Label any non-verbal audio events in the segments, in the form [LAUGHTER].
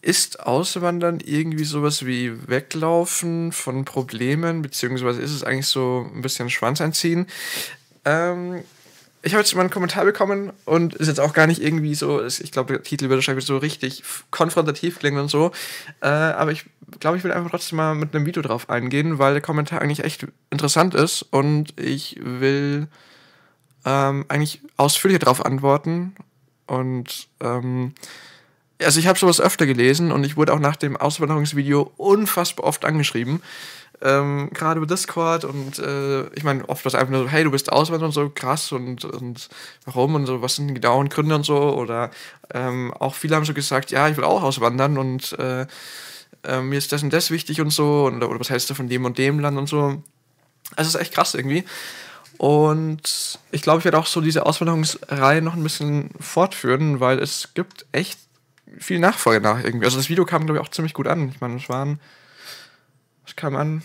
ist Auswandern irgendwie sowas wie Weglaufen von Problemen, beziehungsweise ist es eigentlich so ein bisschen Schwanz einziehen? Ähm, ich habe jetzt mal einen Kommentar bekommen und ist jetzt auch gar nicht irgendwie so, ich glaube, der Titel würde wahrscheinlich so richtig konfrontativ klingen und so. Äh, aber ich glaube, ich will einfach trotzdem mal mit einem Video drauf eingehen, weil der Kommentar eigentlich echt interessant ist und ich will ähm, eigentlich ausführlicher darauf antworten. Und ähm, also ich habe sowas öfter gelesen und ich wurde auch nach dem Auswanderungsvideo unfassbar oft angeschrieben ähm, gerade über Discord und äh, ich meine, oft war es einfach nur so, hey, du bist Auswanderer und so, krass und, und warum und so, was sind die genauen Gründe und so oder ähm, auch viele haben so gesagt, ja, ich will auch auswandern und äh, äh, mir ist das und das wichtig und so und, oder was hältst du von dem und dem Land und so. Also es ist echt krass irgendwie. Und ich glaube, ich werde auch so diese Auswanderungsreihe noch ein bisschen fortführen, weil es gibt echt viel Nachfolge nach irgendwie. Also das Video kam, glaube ich, auch ziemlich gut an. Ich meine, es waren es kam an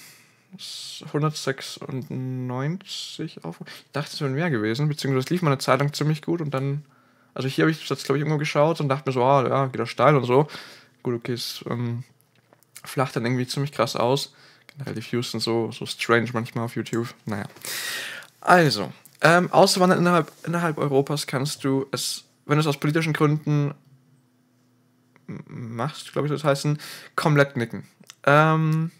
196 auf. Ich dachte, es wären mehr gewesen, beziehungsweise es lief mal eine Zeit lang ziemlich gut und dann, also hier habe ich das, glaube ich, irgendwo geschaut und dachte mir so, ah, ja, geht das steil und so. Gut, okay, es ähm, flacht dann irgendwie ziemlich krass aus. Generell die Views sind so, so strange manchmal auf YouTube. Naja. Also, ähm, Auswandern innerhalb, innerhalb Europas kannst du es, wenn du es aus politischen Gründen machst, glaube ich, das heißen, komplett nicken. Ähm,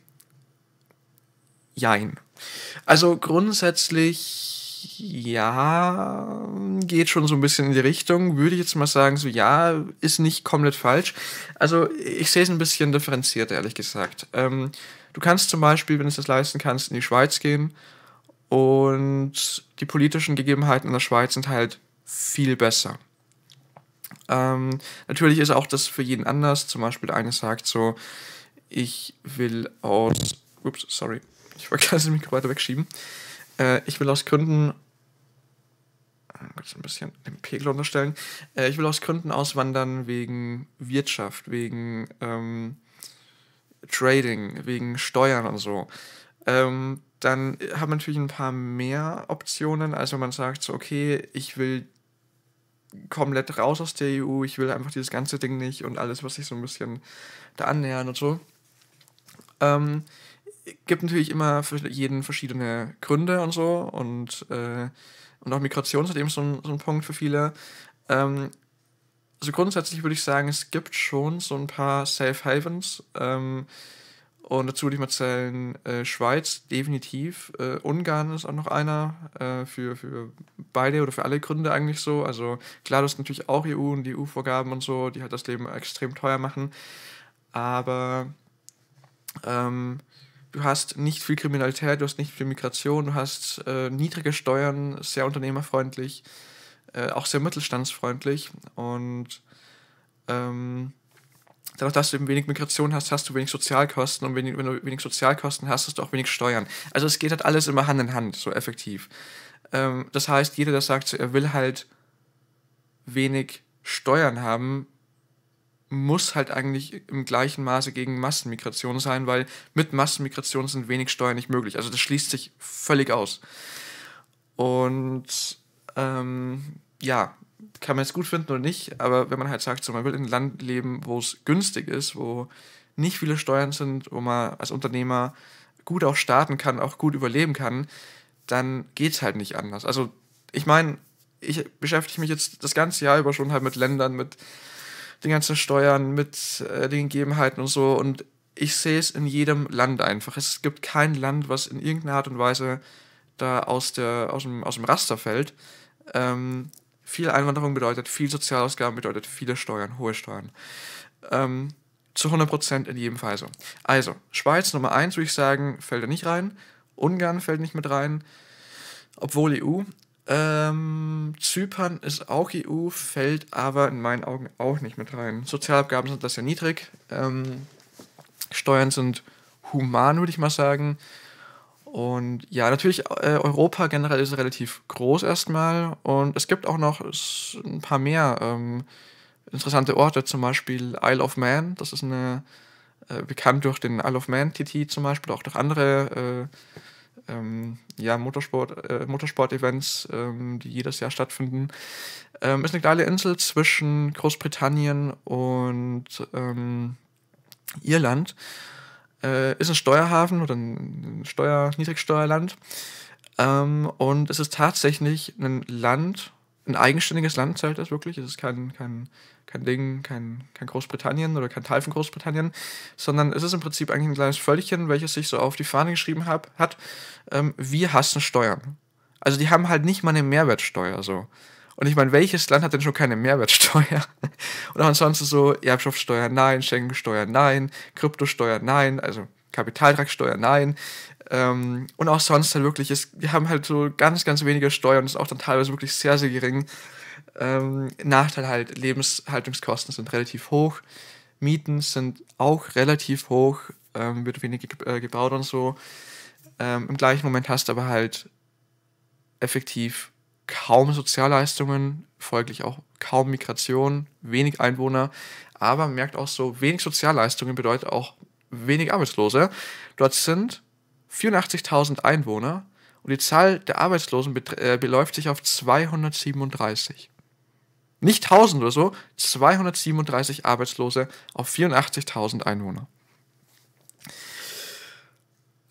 Jein. Also grundsätzlich, ja, geht schon so ein bisschen in die Richtung. Würde ich jetzt mal sagen, so ja, ist nicht komplett falsch. Also ich sehe es ein bisschen differenziert, ehrlich gesagt. Ähm, du kannst zum Beispiel, wenn du es das leisten kannst, in die Schweiz gehen und die politischen Gegebenheiten in der Schweiz sind halt viel besser. Ähm, natürlich ist auch das für jeden anders. Zum Beispiel eine sagt so, ich will aus, ups, sorry, ich wollte [LAUGHS] gerade das Mikro weiter wegschieben. Äh, ich will aus Gründen. Ein bisschen den Pegel unterstellen. Äh, ich will aus Gründen auswandern wegen Wirtschaft, wegen ähm, Trading, wegen Steuern und so. Ähm, dann hat man natürlich ein paar mehr Optionen, als wenn man sagt, so, okay, ich will komplett raus aus der EU, ich will einfach dieses ganze Ding nicht und alles, was sich so ein bisschen da annähern und so. Ähm, gibt natürlich immer für jeden verschiedene Gründe und so und, äh, und auch Migration ist eben so ein, so ein Punkt für viele. Ähm, also grundsätzlich würde ich sagen, es gibt schon so ein paar Safe Havens. Ähm, und dazu würde ich mal zählen, äh, Schweiz definitiv. Äh, Ungarn ist auch noch einer äh, für, für beide oder für alle Gründe eigentlich so. Also klar, das ist natürlich auch EU und die EU-Vorgaben und so, die halt das Leben extrem teuer machen. Aber ähm, du hast nicht viel Kriminalität, du hast nicht viel Migration, du hast äh, niedrige Steuern, sehr unternehmerfreundlich, äh, auch sehr mittelstandsfreundlich und ähm, dadurch, dass du eben wenig Migration hast, hast du wenig Sozialkosten und wenn, wenn du wenig Sozialkosten hast, hast du auch wenig Steuern. Also es geht halt alles immer Hand in Hand, so effektiv. Ähm, das heißt, jeder, der sagt, so, er will halt wenig Steuern haben, muss halt eigentlich im gleichen Maße gegen Massenmigration sein, weil mit Massenmigration sind wenig Steuern nicht möglich. Also das schließt sich völlig aus. Und ähm, ja, kann man jetzt gut finden oder nicht, aber wenn man halt sagt, so, man will in einem Land leben, wo es günstig ist, wo nicht viele Steuern sind, wo man als Unternehmer gut auch starten kann, auch gut überleben kann, dann geht es halt nicht anders. Also ich meine, ich beschäftige mich jetzt das ganze Jahr über schon halt mit Ländern, mit den ganzen Steuern, mit äh, den Gegebenheiten und so. Und ich sehe es in jedem Land einfach. Es gibt kein Land, was in irgendeiner Art und Weise da aus, der, aus, dem, aus dem Raster fällt. Ähm, viel Einwanderung bedeutet viel Sozialausgaben, bedeutet viele Steuern, hohe Steuern. Ähm, zu 100% in jedem Fall so. Also, Schweiz Nummer 1 würde ich sagen, fällt da nicht rein. Ungarn fällt nicht mit rein, obwohl EU. Ähm, Zypern ist auch EU, fällt aber in meinen Augen auch nicht mit rein. Sozialabgaben sind das ja niedrig. Ähm, Steuern sind human, würde ich mal sagen. Und ja, natürlich, äh, Europa generell ist relativ groß erstmal. Und es gibt auch noch ein paar mehr ähm, interessante Orte, zum Beispiel Isle of Man. Das ist eine, äh, bekannt durch den Isle of Man-TT zum Beispiel, auch durch andere äh, ähm, ja, Motorsport, äh, Motorsport-Events, ähm, die jedes Jahr stattfinden. Ähm, ist eine kleine Insel zwischen Großbritannien und ähm, Irland äh, ist ein Steuerhafen oder ein Steuer Niedrigsteuerland. Ähm, und es ist tatsächlich ein Land, ein eigenständiges Land zählt das wirklich. Es ist kein, kein, kein Ding, kein, kein Großbritannien oder kein Teil von Großbritannien, sondern es ist im Prinzip eigentlich ein kleines Völkchen, welches sich so auf die Fahne geschrieben hab, hat, ähm, wir hassen Steuern. Also die haben halt nicht mal eine Mehrwertsteuer so. Und ich meine, welches Land hat denn schon keine Mehrwertsteuer? [LAUGHS] Und auch ansonsten so Erbschaftssteuer nein, Schenkensteuer nein, Kryptosteuer nein, also Kapitaltragssteuer nein. Ähm, und auch sonst halt wirklich, ist, wir haben halt so ganz, ganz wenige Steuern, das ist auch dann teilweise wirklich sehr, sehr gering. Ähm, Nachteil halt, Lebenshaltungskosten sind relativ hoch, Mieten sind auch relativ hoch, ähm, wird wenig äh, gebaut und so. Ähm, Im gleichen Moment hast du aber halt effektiv kaum Sozialleistungen, folglich auch kaum Migration, wenig Einwohner, aber man merkt auch so, wenig Sozialleistungen bedeutet auch wenig Arbeitslose. Dort sind 84.000 Einwohner und die Zahl der Arbeitslosen äh, beläuft sich auf 237. Nicht 1000 oder so, 237 Arbeitslose auf 84.000 Einwohner.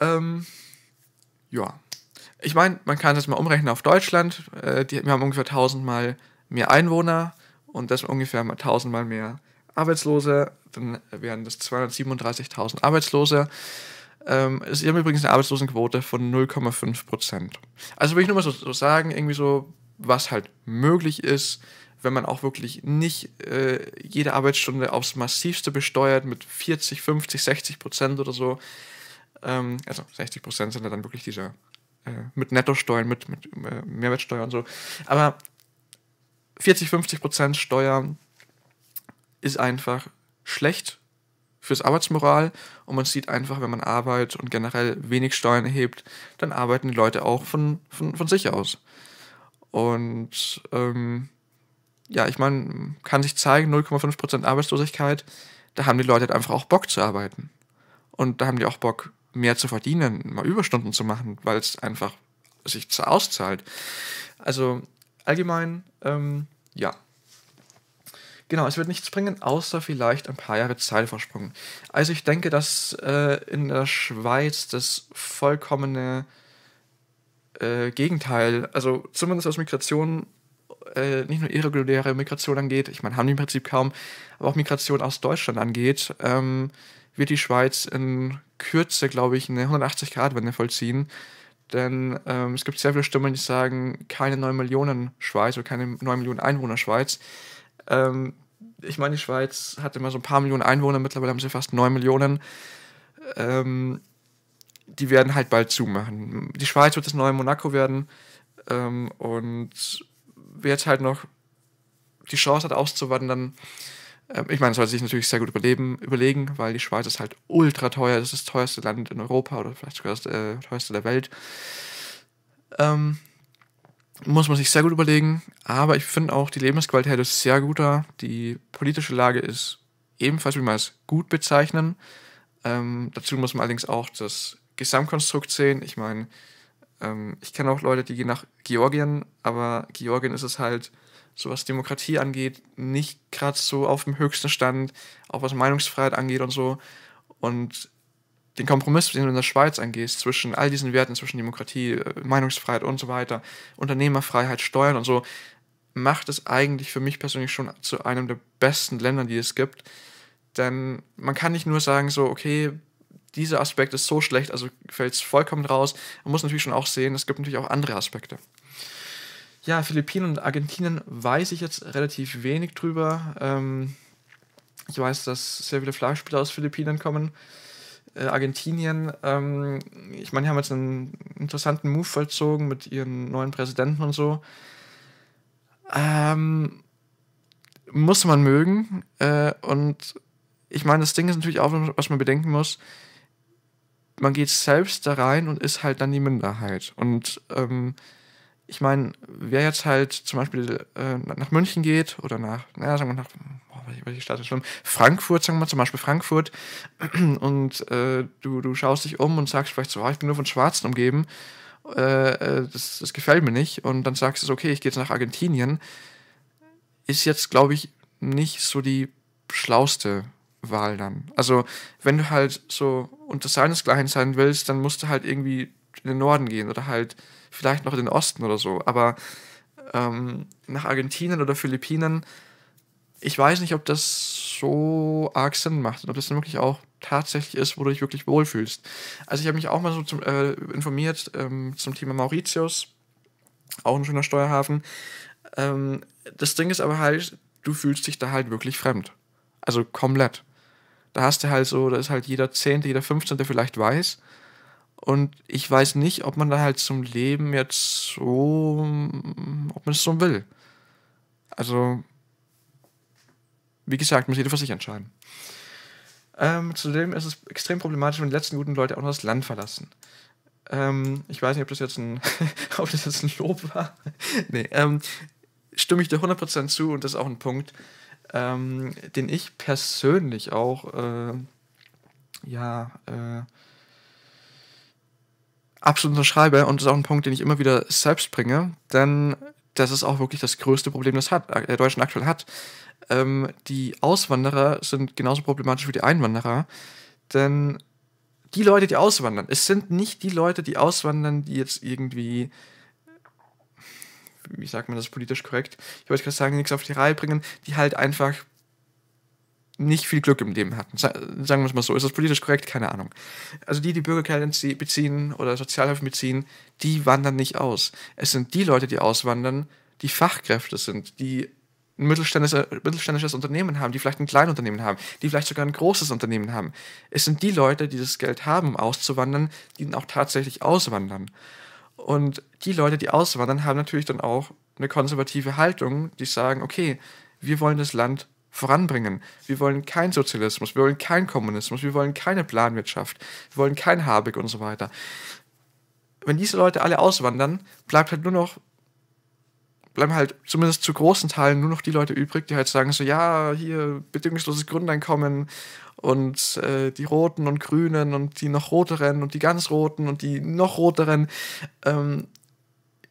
Ähm, ja, ich meine, man kann das mal umrechnen auf Deutschland. Äh, die, wir haben ungefähr 1000 mal mehr Einwohner und das ungefähr mal 1000 mal mehr Arbeitslose. Dann wären das 237.000 Arbeitslose. Ähm, sie haben übrigens eine Arbeitslosenquote von 0,5 Prozent. Also will ich nur mal so, so, sagen, irgendwie so, was halt möglich ist, wenn man auch wirklich nicht äh, jede Arbeitsstunde aufs Massivste besteuert mit 40, 50, 60 Prozent oder so. Ähm, also 60 Prozent sind ja dann wirklich diese äh, mit Nettosteuern, mit, mit äh, Mehrwertsteuer und so. Aber 40, 50 Prozent Steuer ist einfach schlecht fürs Arbeitsmoral und man sieht einfach, wenn man Arbeit und generell wenig Steuern erhebt, dann arbeiten die Leute auch von, von, von sich aus. Und ähm, ja, ich meine, kann sich zeigen, 0,5% Arbeitslosigkeit, da haben die Leute halt einfach auch Bock zu arbeiten. Und da haben die auch Bock, mehr zu verdienen, mal Überstunden zu machen, weil es einfach sich auszahlt. Also allgemein, ähm, ja. Genau, es wird nichts bringen, außer vielleicht ein paar Jahre Zeitversprung. Also ich denke, dass äh, in der Schweiz das vollkommene äh, Gegenteil, also zumindest was Migration, äh, nicht nur irreguläre Migration angeht, ich meine, haben die im Prinzip kaum, aber auch Migration aus Deutschland angeht, ähm, wird die Schweiz in Kürze, glaube ich, eine 180-Grad-Wende vollziehen. Denn ähm, es gibt sehr viele Stimmen, die sagen, keine 9 Millionen Schweiz oder keine 9 Millionen Einwohner Schweiz. Ähm, ich meine, die Schweiz hat immer so ein paar Millionen Einwohner, mittlerweile haben sie fast 9 Millionen. Ähm, die werden halt bald zumachen. Die Schweiz wird das neue Monaco werden. Ähm, und wer jetzt halt noch die Chance hat auszuwandern, ich meine, das sollte sich natürlich sehr gut überleben, überlegen, weil die Schweiz ist halt ultra teuer. Das ist das teuerste Land in Europa oder vielleicht sogar das äh, teuerste der Welt. Ähm, muss man sich sehr gut überlegen. Aber ich finde auch, die Lebensqualität ist sehr guter. Die politische Lage ist ebenfalls, wie man es gut bezeichnen. Ähm, dazu muss man allerdings auch das Gesamtkonstrukt sehen. Ich meine, ähm, ich kenne auch Leute, die gehen nach Georgien, aber Georgien ist es halt so was Demokratie angeht, nicht gerade so auf dem höchsten Stand, auch was Meinungsfreiheit angeht und so. Und den Kompromiss, den du in der Schweiz angehst, zwischen all diesen Werten, zwischen Demokratie, äh, Meinungsfreiheit und so weiter, Unternehmerfreiheit, Steuern und so, macht es eigentlich für mich persönlich schon zu einem der besten Länder, die es gibt. Denn man kann nicht nur sagen, so, okay, dieser Aspekt ist so schlecht, also fällt es vollkommen raus. Man muss natürlich schon auch sehen, es gibt natürlich auch andere Aspekte. Ja, Philippinen und Argentinien weiß ich jetzt relativ wenig drüber. Ähm, ich weiß, dass sehr viele Flagspieler aus Philippinen kommen. Äh, Argentinien, ähm, ich meine, die haben jetzt einen interessanten Move vollzogen mit ihren neuen Präsidenten und so. Ähm, muss man mögen. Äh, und ich meine, das Ding ist natürlich auch, was man bedenken muss. Man geht selbst da rein und ist halt dann die Minderheit. Und ähm, ich meine, wer jetzt halt zum Beispiel äh, nach München geht oder nach, naja, sagen wir nach, boah, welche Stadt ist schlimm, Frankfurt, sagen wir zum Beispiel Frankfurt, [CLEARS THROAT] und äh, du, du schaust dich um und sagst vielleicht so, oh, ich bin nur von Schwarzen umgeben, äh, äh, das, das gefällt mir nicht, und dann sagst du, okay, ich gehe jetzt nach Argentinien, ist jetzt, glaube ich, nicht so die schlauste Wahl dann. Also, wenn du halt so unter seinesgleichen sein willst, dann musst du halt irgendwie in den Norden gehen oder halt vielleicht noch in den Osten oder so. Aber ähm, nach Argentinien oder Philippinen, ich weiß nicht, ob das so arg Sinn macht und ob das dann wirklich auch tatsächlich ist, wo du dich wirklich wohlfühlst. Also ich habe mich auch mal so zum, äh, informiert ähm, zum Thema Mauritius, auch ein schöner Steuerhafen. Ähm, das Ding ist aber halt, du fühlst dich da halt wirklich fremd. Also komplett. Da hast du halt so, da ist halt jeder Zehnte, jeder Fünfzehnte vielleicht weiß. Und ich weiß nicht, ob man da halt zum Leben jetzt so, ob man es so will. Also, wie gesagt, muss jeder für sich entscheiden. Ähm, zudem ist es extrem problematisch, wenn die letzten guten Leute auch noch das Land verlassen. Ähm, ich weiß nicht, ob das jetzt ein, [LAUGHS] ob das jetzt ein Lob war. [LAUGHS] nee, ähm, stimme ich dir 100% zu und das ist auch ein Punkt, ähm, den ich persönlich auch, äh, ja, äh, absolut unterschreibe und das ist auch ein Punkt, den ich immer wieder selbst bringe, denn das ist auch wirklich das größte Problem, das hat, der Deutschland aktuell hat. Ähm, die Auswanderer sind genauso problematisch wie die Einwanderer, denn die Leute, die auswandern, es sind nicht die Leute, die auswandern, die jetzt irgendwie, wie sagt man das politisch korrekt, ich wollte gerade sagen, nichts auf die Reihe bringen, die halt einfach nicht viel Glück im Leben hatten. Sagen wir es mal so. Ist das politisch korrekt? Keine Ahnung. Also die, die Bürgergeld beziehen oder Sozialhilfe beziehen, die wandern nicht aus. Es sind die Leute, die auswandern, die Fachkräfte sind, die ein mittelständisches, mittelständisches Unternehmen haben, die vielleicht ein Kleinunternehmen haben, die vielleicht sogar ein großes Unternehmen haben. Es sind die Leute, die das Geld haben, um auszuwandern, die dann auch tatsächlich auswandern. Und die Leute, die auswandern, haben natürlich dann auch eine konservative Haltung, die sagen, okay, wir wollen das Land voranbringen. Wir wollen keinen Sozialismus, wir wollen keinen Kommunismus, wir wollen keine Planwirtschaft, wir wollen kein Habeck und so weiter. Wenn diese Leute alle auswandern, bleibt halt nur noch bleiben halt zumindest zu großen Teilen nur noch die Leute übrig, die halt sagen so, ja, hier bedingungsloses Grundeinkommen und äh, die Roten und Grünen und die noch Roteren und die ganz Roten und die noch Roteren, ähm,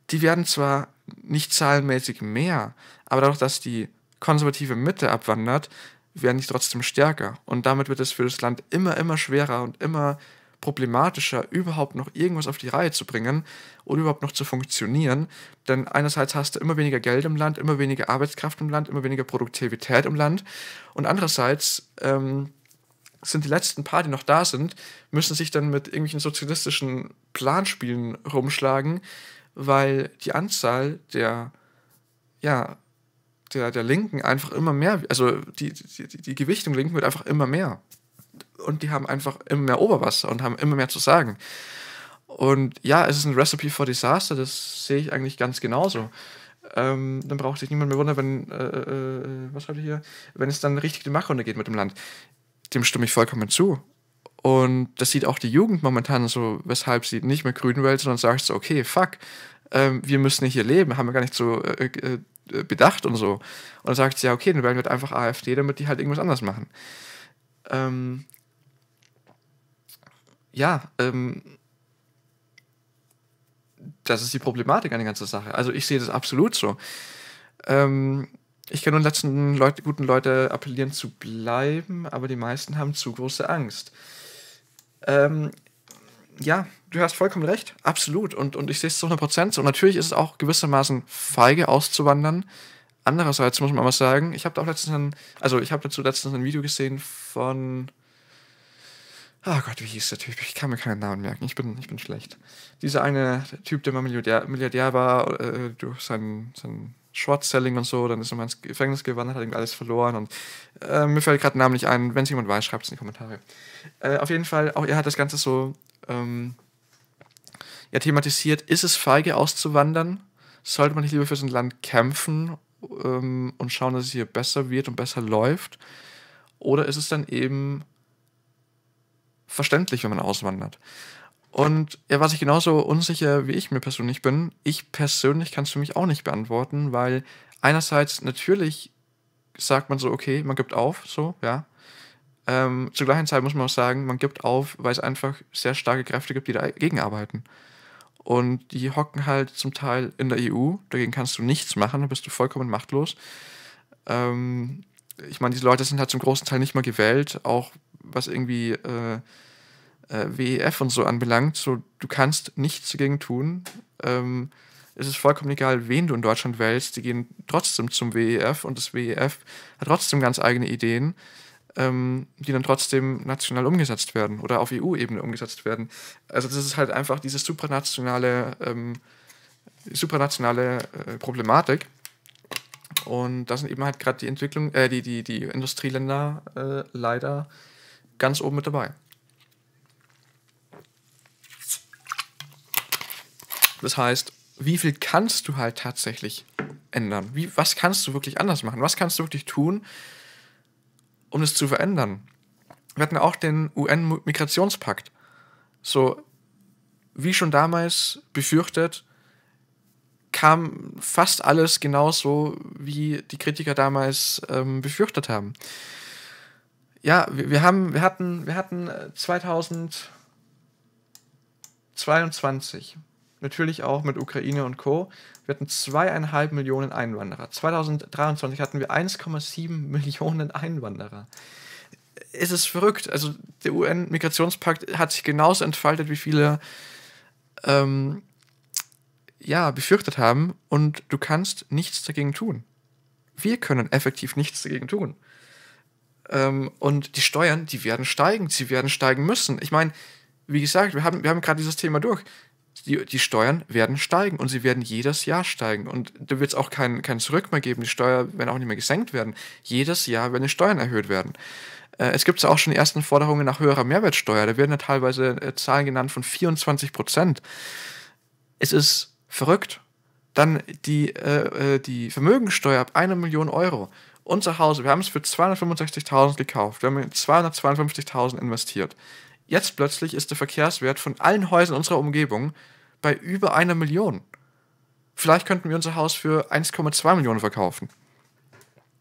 die werden zwar nicht zahlenmäßig mehr, aber dadurch, dass die konservative Mitte abwandert, werden die trotzdem stärker. Und damit wird es für das Land immer, immer schwerer und immer problematischer, überhaupt noch irgendwas auf die Reihe zu bringen oder überhaupt noch zu funktionieren. Denn einerseits hast du immer weniger Geld im Land, immer weniger Arbeitskraft im Land, immer weniger Produktivität im Land. Und andererseits ähm, sind die letzten paar, die noch da sind, müssen sich dann mit irgendwelchen sozialistischen Planspielen rumschlagen, weil die Anzahl der, ja, der, der Linken einfach immer mehr, also die, die, die Gewichtung Linken wird einfach immer mehr und die haben einfach immer mehr Oberwasser und haben immer mehr zu sagen. Und ja, es ist ein Recipe for Disaster, das sehe ich eigentlich ganz genauso. Ähm, dann braucht sich niemand mehr wundern, wenn, äh, äh, was schreibt ihr hier, wenn es dann richtig die Machrunde geht mit dem Land. Dem stimme ich vollkommen zu. Und das sieht auch die Jugend momentan so, weshalb sie nicht mehr grün wählt, sondern sagt so, okay, fuck, ähm, wir müssen hier leben, haben wir gar nicht so äh, äh, bedacht und so. Und dann sagt sie, ja, okay, dann wählen wir halt einfach AfD, damit die halt irgendwas anders machen. Ähm, ja, ähm, das ist die Problematik an der ganzen Sache. Also ich sehe das absolut so. Ähm, ich kann nur den letzten Leute, guten Leute appellieren zu bleiben, aber die meisten haben zu große Angst. Ähm, ja, du hast vollkommen recht, absolut. Und, und ich sehe es zu 100% so. Und natürlich ist es auch gewissermaßen feige auszuwandern. Andererseits muss man aber sagen, ich habe auch letztens ein, also ich habe dazu letztens ein Video gesehen von Ah oh Gott, wie hieß der Typ? Ich kann mir keinen Namen merken. Ich bin, ich bin schlecht. Dieser eine Typ, der mal Milliardär, Milliardär war, äh, durch sein, sein Short-Selling und so, dann ist er mal ins Gefängnis gewandert, hat irgendwie alles verloren und äh, mir fällt gerade Namen nicht ein. Wenn es jemand weiß, schreibt es in die Kommentare. Äh, auf jeden Fall, auch er hat das Ganze so ähm, ja, thematisiert. Ist es feige auszuwandern? Sollte man nicht lieber für sein Land kämpfen ähm, und schauen, dass es hier besser wird und besser läuft? Oder ist es dann eben verständlich, wenn man auswandert. Und er war sich genauso unsicher, wie ich mir persönlich bin. Ich persönlich kann es für mich auch nicht beantworten, weil einerseits natürlich sagt man so, okay, man gibt auf, so, ja. Ähm, zur gleichen Zeit muss man auch sagen, man gibt auf, weil es einfach sehr starke Kräfte gibt, die dagegen arbeiten. Und die hocken halt zum Teil in der EU, dagegen kannst du nichts machen, da bist du vollkommen machtlos. Ähm, ich meine, diese Leute sind halt zum großen Teil nicht mal gewählt, auch was irgendwie äh, äh, WEF und so anbelangt. So, du kannst nichts dagegen tun. Ähm, es ist vollkommen egal, wen du in Deutschland wählst. Die gehen trotzdem zum WEF und das WEF hat trotzdem ganz eigene Ideen, ähm, die dann trotzdem national umgesetzt werden oder auf EU-Ebene umgesetzt werden. Also das ist halt einfach diese supranationale, ähm, supranationale äh, Problematik. Und da sind eben halt gerade die Entwicklung, äh, die, die, die Industrieländer äh, leider ganz oben mit dabei. Das heißt, wie viel kannst du halt tatsächlich ändern? Wie, was kannst du wirklich anders machen? Was kannst du wirklich tun, um es zu verändern? Wir hatten auch den UN-Migrationspakt. So, wie schon damals befürchtet, kam fast alles genauso, wie die Kritiker damals ähm, befürchtet haben. Ja, wir, wir, haben, wir hatten, wir hatten 2022 natürlich auch mit Ukraine und Co. Wir hatten zweieinhalb Millionen Einwanderer. 2023 hatten wir 1,7 [LAUGHS] Millionen Einwanderer. Es ist verrückt. Also der UN-Migrationspakt hat sich genauso entfaltet, wie viele ähm, ja, befürchtet haben. Und du kannst nichts dagegen tun. Wir können effektiv nichts dagegen tun. Ähm, und die Steuern, die werden steigen. Sie werden steigen müssen. Ich meine, wie gesagt, wir haben, wir haben gerade dieses Thema durch die, die Steuern werden steigen und sie werden jedes Jahr steigen. Und da wird es auch kein, kein Zurück mehr geben. Die Steuern werden auch nicht mehr gesenkt werden. Jedes Jahr werden die Steuern erhöht werden. Äh, es gibt auch schon die ersten Forderungen nach höherer Mehrwertsteuer. Da werden ja teilweise äh, Zahlen genannt von 24 Prozent. Es ist verrückt. Dann die, äh, äh, die Vermögensteuer ab einer Million Euro. Unser Haus, wir haben es für 265.000 gekauft. Wir haben 252.000 investiert. Jetzt plötzlich ist der Verkehrswert von allen Häusern unserer Umgebung bei über einer Million. Vielleicht könnten wir unser Haus für 1,2 Millionen verkaufen.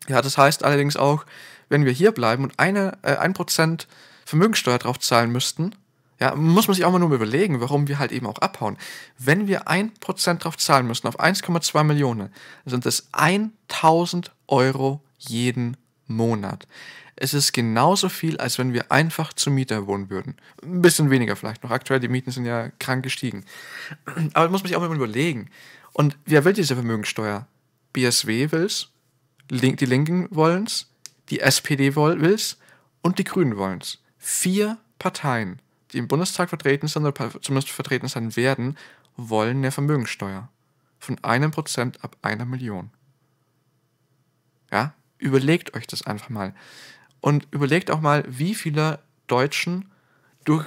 Ja, das heißt allerdings auch, wenn wir hier bleiben und eine, äh, 1% Vermögensteuer drauf zahlen müssten, ja, muss man sich auch mal nur überlegen, warum wir halt eben auch abhauen. Wenn wir 1% drauf zahlen müssen auf 1,2 Millionen, sind es 1000 Euro jeden Monat. Es ist genauso viel, als wenn wir einfach zum Mieter wohnen würden. Ein bisschen weniger vielleicht noch. Aktuell, die Mieten sind ja krank gestiegen. Aber das muss man sich auch mal überlegen. Und wer will diese Vermögensteuer? BSW will's, die Linken wollen's, die SPD will's und die Grünen wollen's. Vier Parteien, die im Bundestag vertreten sind oder zumindest vertreten sein werden, wollen eine Vermögensteuer. Von einem Prozent ab einer Million. Ja, überlegt euch das einfach mal. Und überlegt auch mal, wie viele Deutschen durch,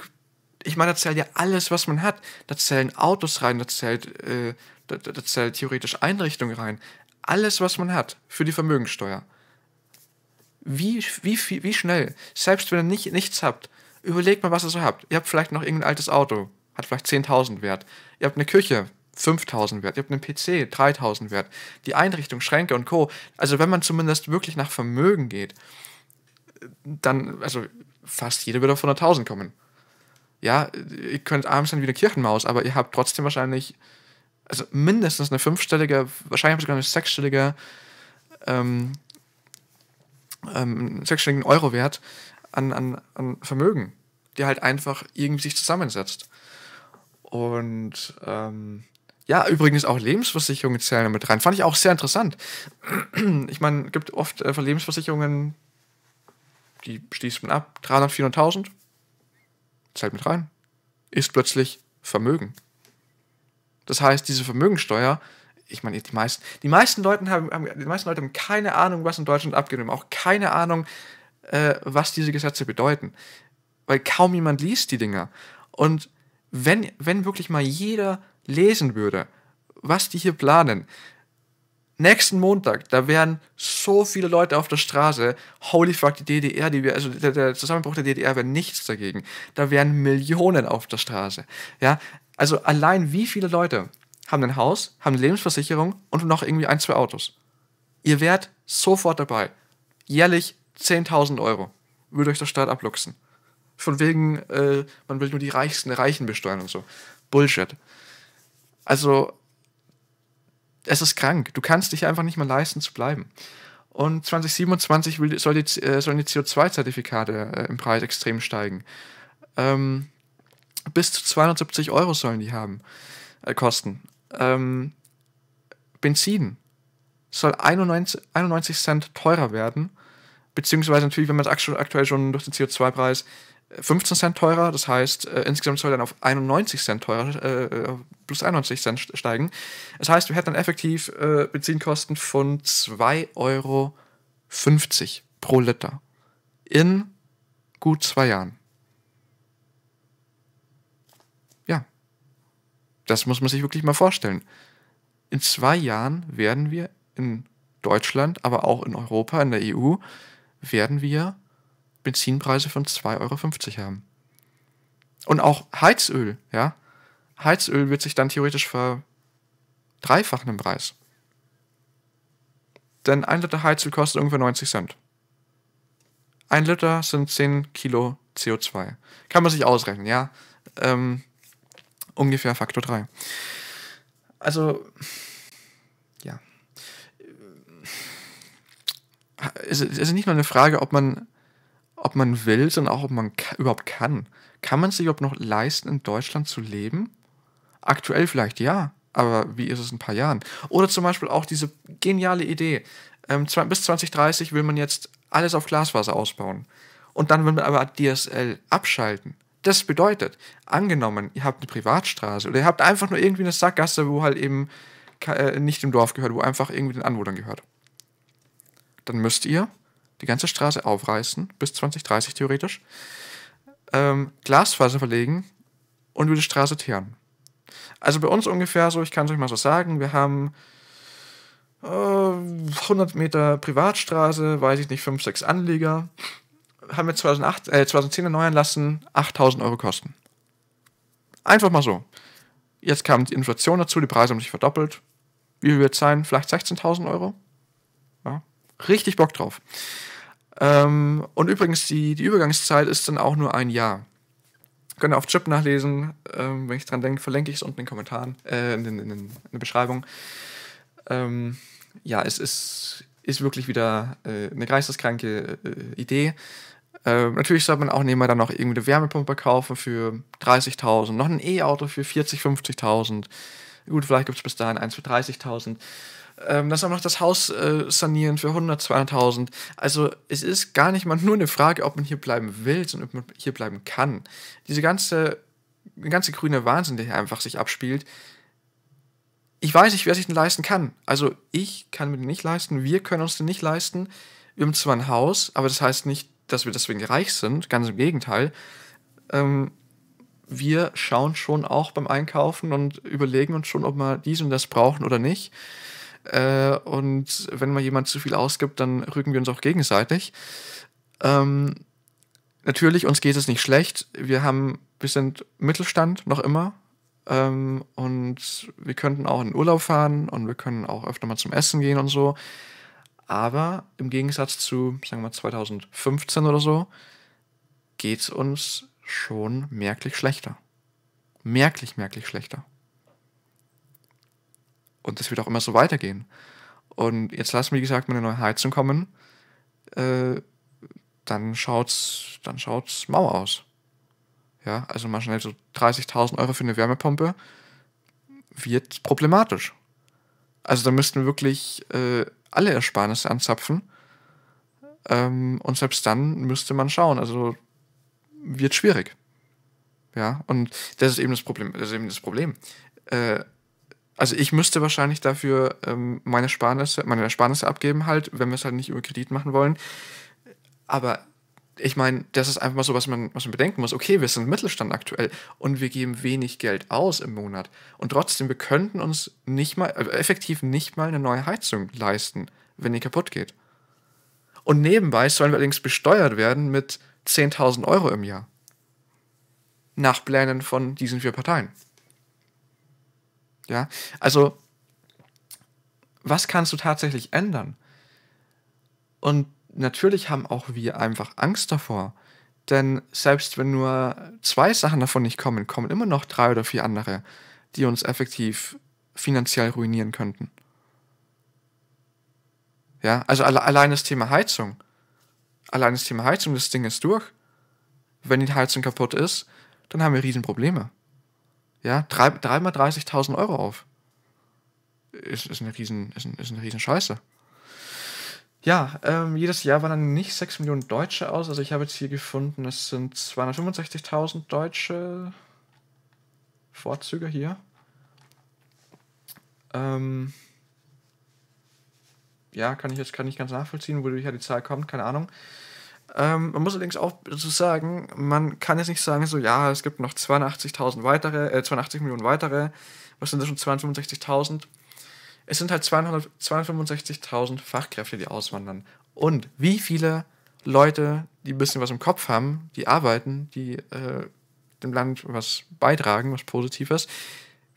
ich meine, da zählt ja alles, was man hat. Da zählen Autos rein, da zählt, äh, da, da zählt theoretisch Einrichtungen rein. Alles, was man hat für die Vermögensteuer. Wie, wie, wie schnell, selbst wenn ihr nicht, nichts habt, überlegt mal, was ihr so habt. Ihr habt vielleicht noch irgendein altes Auto, hat vielleicht 10.000 Wert. Ihr habt eine Küche, 5000 Wert. Ihr habt einen PC, 3000 Wert. Die Einrichtung, Schränke und Co. Also wenn man zumindest wirklich nach Vermögen geht, dann, also fast jeder wird auf 100.000 kommen. Ja, ihr könnt sein wie eine Kirchenmaus, aber ihr habt trotzdem wahrscheinlich, also mindestens eine fünfstellige, wahrscheinlich sogar eine sechsstellige, ähm, ähm, sechsstelligen Euro-Wert an, an, an Vermögen, der halt einfach irgendwie sich zusammensetzt. Und ähm, ja, übrigens auch Lebensversicherungen zählen damit rein. Fand ich auch sehr interessant. Ich meine, es gibt oft äh, Lebensversicherungen, die schließt man ab, 300, 400.000, zählt mit rein, ist plötzlich Vermögen. Das heißt, diese Vermögensteuer, ich meine, die meisten, die meisten Leute haben, haben, die meisten Leute haben keine Ahnung, was in Deutschland abgeht, haben auch keine Ahnung, äh, was diese Gesetze bedeuten. Weil kaum jemand liest die Dinger. Und wenn, wenn wirklich mal jeder lesen würde, was die hier planen, nächsten Montag, da wären so viele Leute auf der Straße. Holy fuck, die DDR, die wir, also der, der Zusammenbruch der DDR wäre nichts dagegen. Da wären Millionen auf der Straße. Ja, also allein wie viele Leute haben ein Haus, haben eine Lebensversicherung und noch irgendwie ein, zwei Autos. Ihr wärt sofort dabei. Jährlich 10.000 Euro. Würde euch der Staat abluchsen. Von wegen, äh, man will nur die Reichsten, Reichen besteuern und so. Bullshit. Also, es ist krank. Du kannst dich einfach nicht mehr leisten zu bleiben. Und 2027 will, soll die, äh, sollen die CO2-Zertifikate äh, im Preis extrem steigen. Ähm, bis zu 270 Euro sollen die haben, äh, kosten. Ähm, Benzin soll 91, 91 Cent teurer werden. Beziehungsweise natürlich, wenn man es aktuell schon durch den CO2-Preis 15 Cent teurer, das heißt, äh, insgesamt soll dann auf 91 Cent teurer, äh, äh plus 91 Cent steigen. Das heißt, wir hätten dann effektiv äh, Benzinkosten von 2,50 Euro pro Liter in gut zwei Jahren. Ja, das muss man sich wirklich mal vorstellen. In zwei Jahren werden wir in Deutschland, aber auch in Europa, in der EU, werden wir Benzinpreise von 2,50 Euro haben. Und auch Heizöl, ja. Heizöl wird sich dann theoretisch verdreifachen im Preis. Denn ein Liter Heizöl kostet ungefähr 90 Cent. Ein Liter sind 10 Kilo CO2. Kann man sich ausrechnen, ja. Ähm, ungefähr Faktor 3. Also, ja. Es ist nicht nur eine Frage, ob man ob man will, sondern auch, ob man überhaupt kann. Kann man sich überhaupt noch leisten, in Deutschland zu leben? Aktuell vielleicht ja, aber wie ist es in ein paar Jahren? Oder zum Beispiel auch diese geniale Idee. Ähm, bis 2030 will man jetzt alles auf Glasfaser ausbauen. Und dann will man aber DSL abschalten. Das bedeutet, angenommen, ihr habt eine Privatstraße oder ihr habt einfach nur irgendwie eine Sackgasse, wo halt eben äh, nicht im Dorf gehört, wo einfach irgendwie den Anwohnern gehört. Dann müsst ihr die ganze Straße aufreißen, bis 2030 theoretisch, ähm, Glasfaser verlegen und über die Straße teeren. Also bei uns ungefähr so, ich kann es euch mal so sagen, wir haben äh, 100 Meter Privatstraße, weiß ich nicht, 5, 6 Anlieger, haben wir 2008, äh, 2010 erneuern lassen, 8000 Euro kosten. Einfach mal so. Jetzt kam die Inflation dazu, die Preise haben sich verdoppelt. Wie viel wird es sein? Vielleicht 16.000 Euro? Ja, richtig Bock drauf. Ähm, und übrigens, die, die Übergangszeit ist dann auch nur ein Jahr. Könnt ihr auf Chip nachlesen. Ähm, wenn ich dran denke, verlinke ich es unten in den Kommentaren, äh, in, in, in, in der Beschreibung. Ähm, ja, es ist, ist wirklich wieder äh, eine geisteskranke äh, Idee. Äh, natürlich sollte man auch nebenbei dann noch irgendwie eine Wärmepumpe kaufen für 30.000, noch ein E-Auto für 40.000, 50.000. Gut, vielleicht gibt es bis dahin eins für 30.000. Ähm, soll man noch das Haus äh, sanieren für 100, 200.000. Also es ist gar nicht mal nur eine Frage, ob man hier bleiben will, sondern ob man hier bleiben kann. Diese ganze, ganze grüne Wahnsinn, der hier einfach sich abspielt, ich weiß nicht, wer sich den leisten kann. Also ich kann mir den nicht leisten, wir können uns den nicht leisten. Wir haben zwar ein Haus, aber das heißt nicht, dass wir deswegen reich sind, ganz im Gegenteil. Ähm, wir schauen schon auch beim Einkaufen und überlegen uns schon, ob wir dies und das brauchen oder nicht. Äh, und wenn mal jemand zu viel ausgibt, dann rücken wir uns auch gegenseitig. Ähm, natürlich, uns geht es nicht schlecht. Wir haben, wir sind Mittelstand noch immer. Ähm, und wir könnten auch in Urlaub fahren und wir können auch öfter mal zum Essen gehen und so. Aber im Gegensatz zu, sagen wir mal, 2015 oder so, geht es uns schon merklich schlechter. Merklich, merklich schlechter. Und das wird auch immer so weitergehen. Und jetzt lassen wir, wie gesagt, mal eine neue Heizung kommen. Äh, dann schaut's, dann schaut's mau aus. Ja, also mal schnell so 30.000 Euro für eine Wärmepumpe wird problematisch. Also da müssten wir wirklich äh, alle Ersparnisse anzapfen. Ähm, und selbst dann müsste man schauen. Also wird schwierig. Ja, und das ist eben das Problem. Das ist eben das Problem. Äh, also ich müsste wahrscheinlich dafür ähm, meine Sparnisse, meine Ersparnisse abgeben halt, wenn wir es halt nicht über Kredit machen wollen. Aber ich meine, das ist einfach mal so, was man, was man bedenken muss. Okay, wir sind Mittelstand aktuell und wir geben wenig Geld aus im Monat. Und trotzdem, wir könnten uns nicht mal, äh, effektiv nicht mal eine neue Heizung leisten, wenn die kaputt geht. Und nebenbei sollen wir allerdings besteuert werden mit 10.000 Euro im Jahr. Nach Plänen von diesen vier Parteien. Ja, also was kannst du tatsächlich ändern? Und natürlich haben auch wir einfach Angst davor. Denn selbst wenn nur zwei Sachen davon nicht kommen, kommen immer noch drei oder vier andere, die uns effektiv finanziell ruinieren könnten. Ja, also alle, allein das Thema Heizung. Allein das Thema Heizung, das Ding ist durch. Wenn die Heizung kaputt ist, dann haben wir Riesenprobleme. Ja, dreimal drei 30.000 Euro auf. Ist, ist, eine riesen, ist, ist eine riesen Scheiße. Ja, ähm, jedes Jahr wandern nicht 6 Millionen Deutsche aus. Also ich habe jetzt hier gefunden, es sind 265.000 deutsche Vorzüge hier. Ähm, ja, kann ich jetzt kann ich ganz nachvollziehen, ja die Zahl kommt, keine Ahnung. Ähm, man muss allerdings auch dazu sagen, man kann jetzt nicht sagen, so, ja, es gibt noch 82.000 weitere, äh, 82 Millionen weitere. Was sind das schon 265.000? Es sind halt 265.000 Fachkräfte, die auswandern. Und wie viele Leute, die ein bisschen was im Kopf haben, die arbeiten, die äh, dem Land was beitragen, was Positives,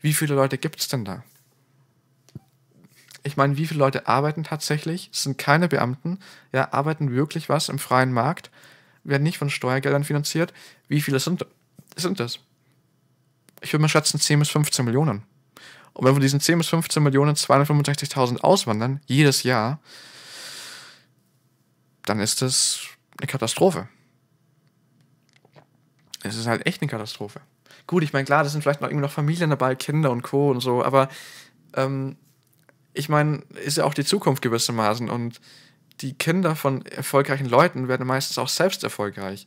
wie viele Leute gibt es denn da? Ich meine, wie viele Leute arbeiten tatsächlich? Es sind keine Beamten, ja, arbeiten wirklich was im freien Markt, werden nicht von Steuergeldern finanziert. Wie viele sind, sind das? Ich würde mal schätzen 10 bis 15 Millionen. Und wenn von diesen 10 bis 15 Millionen 265.000 auswandern, jedes Jahr, dann ist das eine Katastrophe. Es ist halt echt eine Katastrophe. Gut, ich meine, klar, das sind vielleicht noch irgendwie noch Familien dabei, Kinder und Co. und so, aber ähm, ich meine, ist ja auch die Zukunft gewissermaßen und die Kinder von erfolgreichen Leuten werden meistens auch selbst erfolgreich.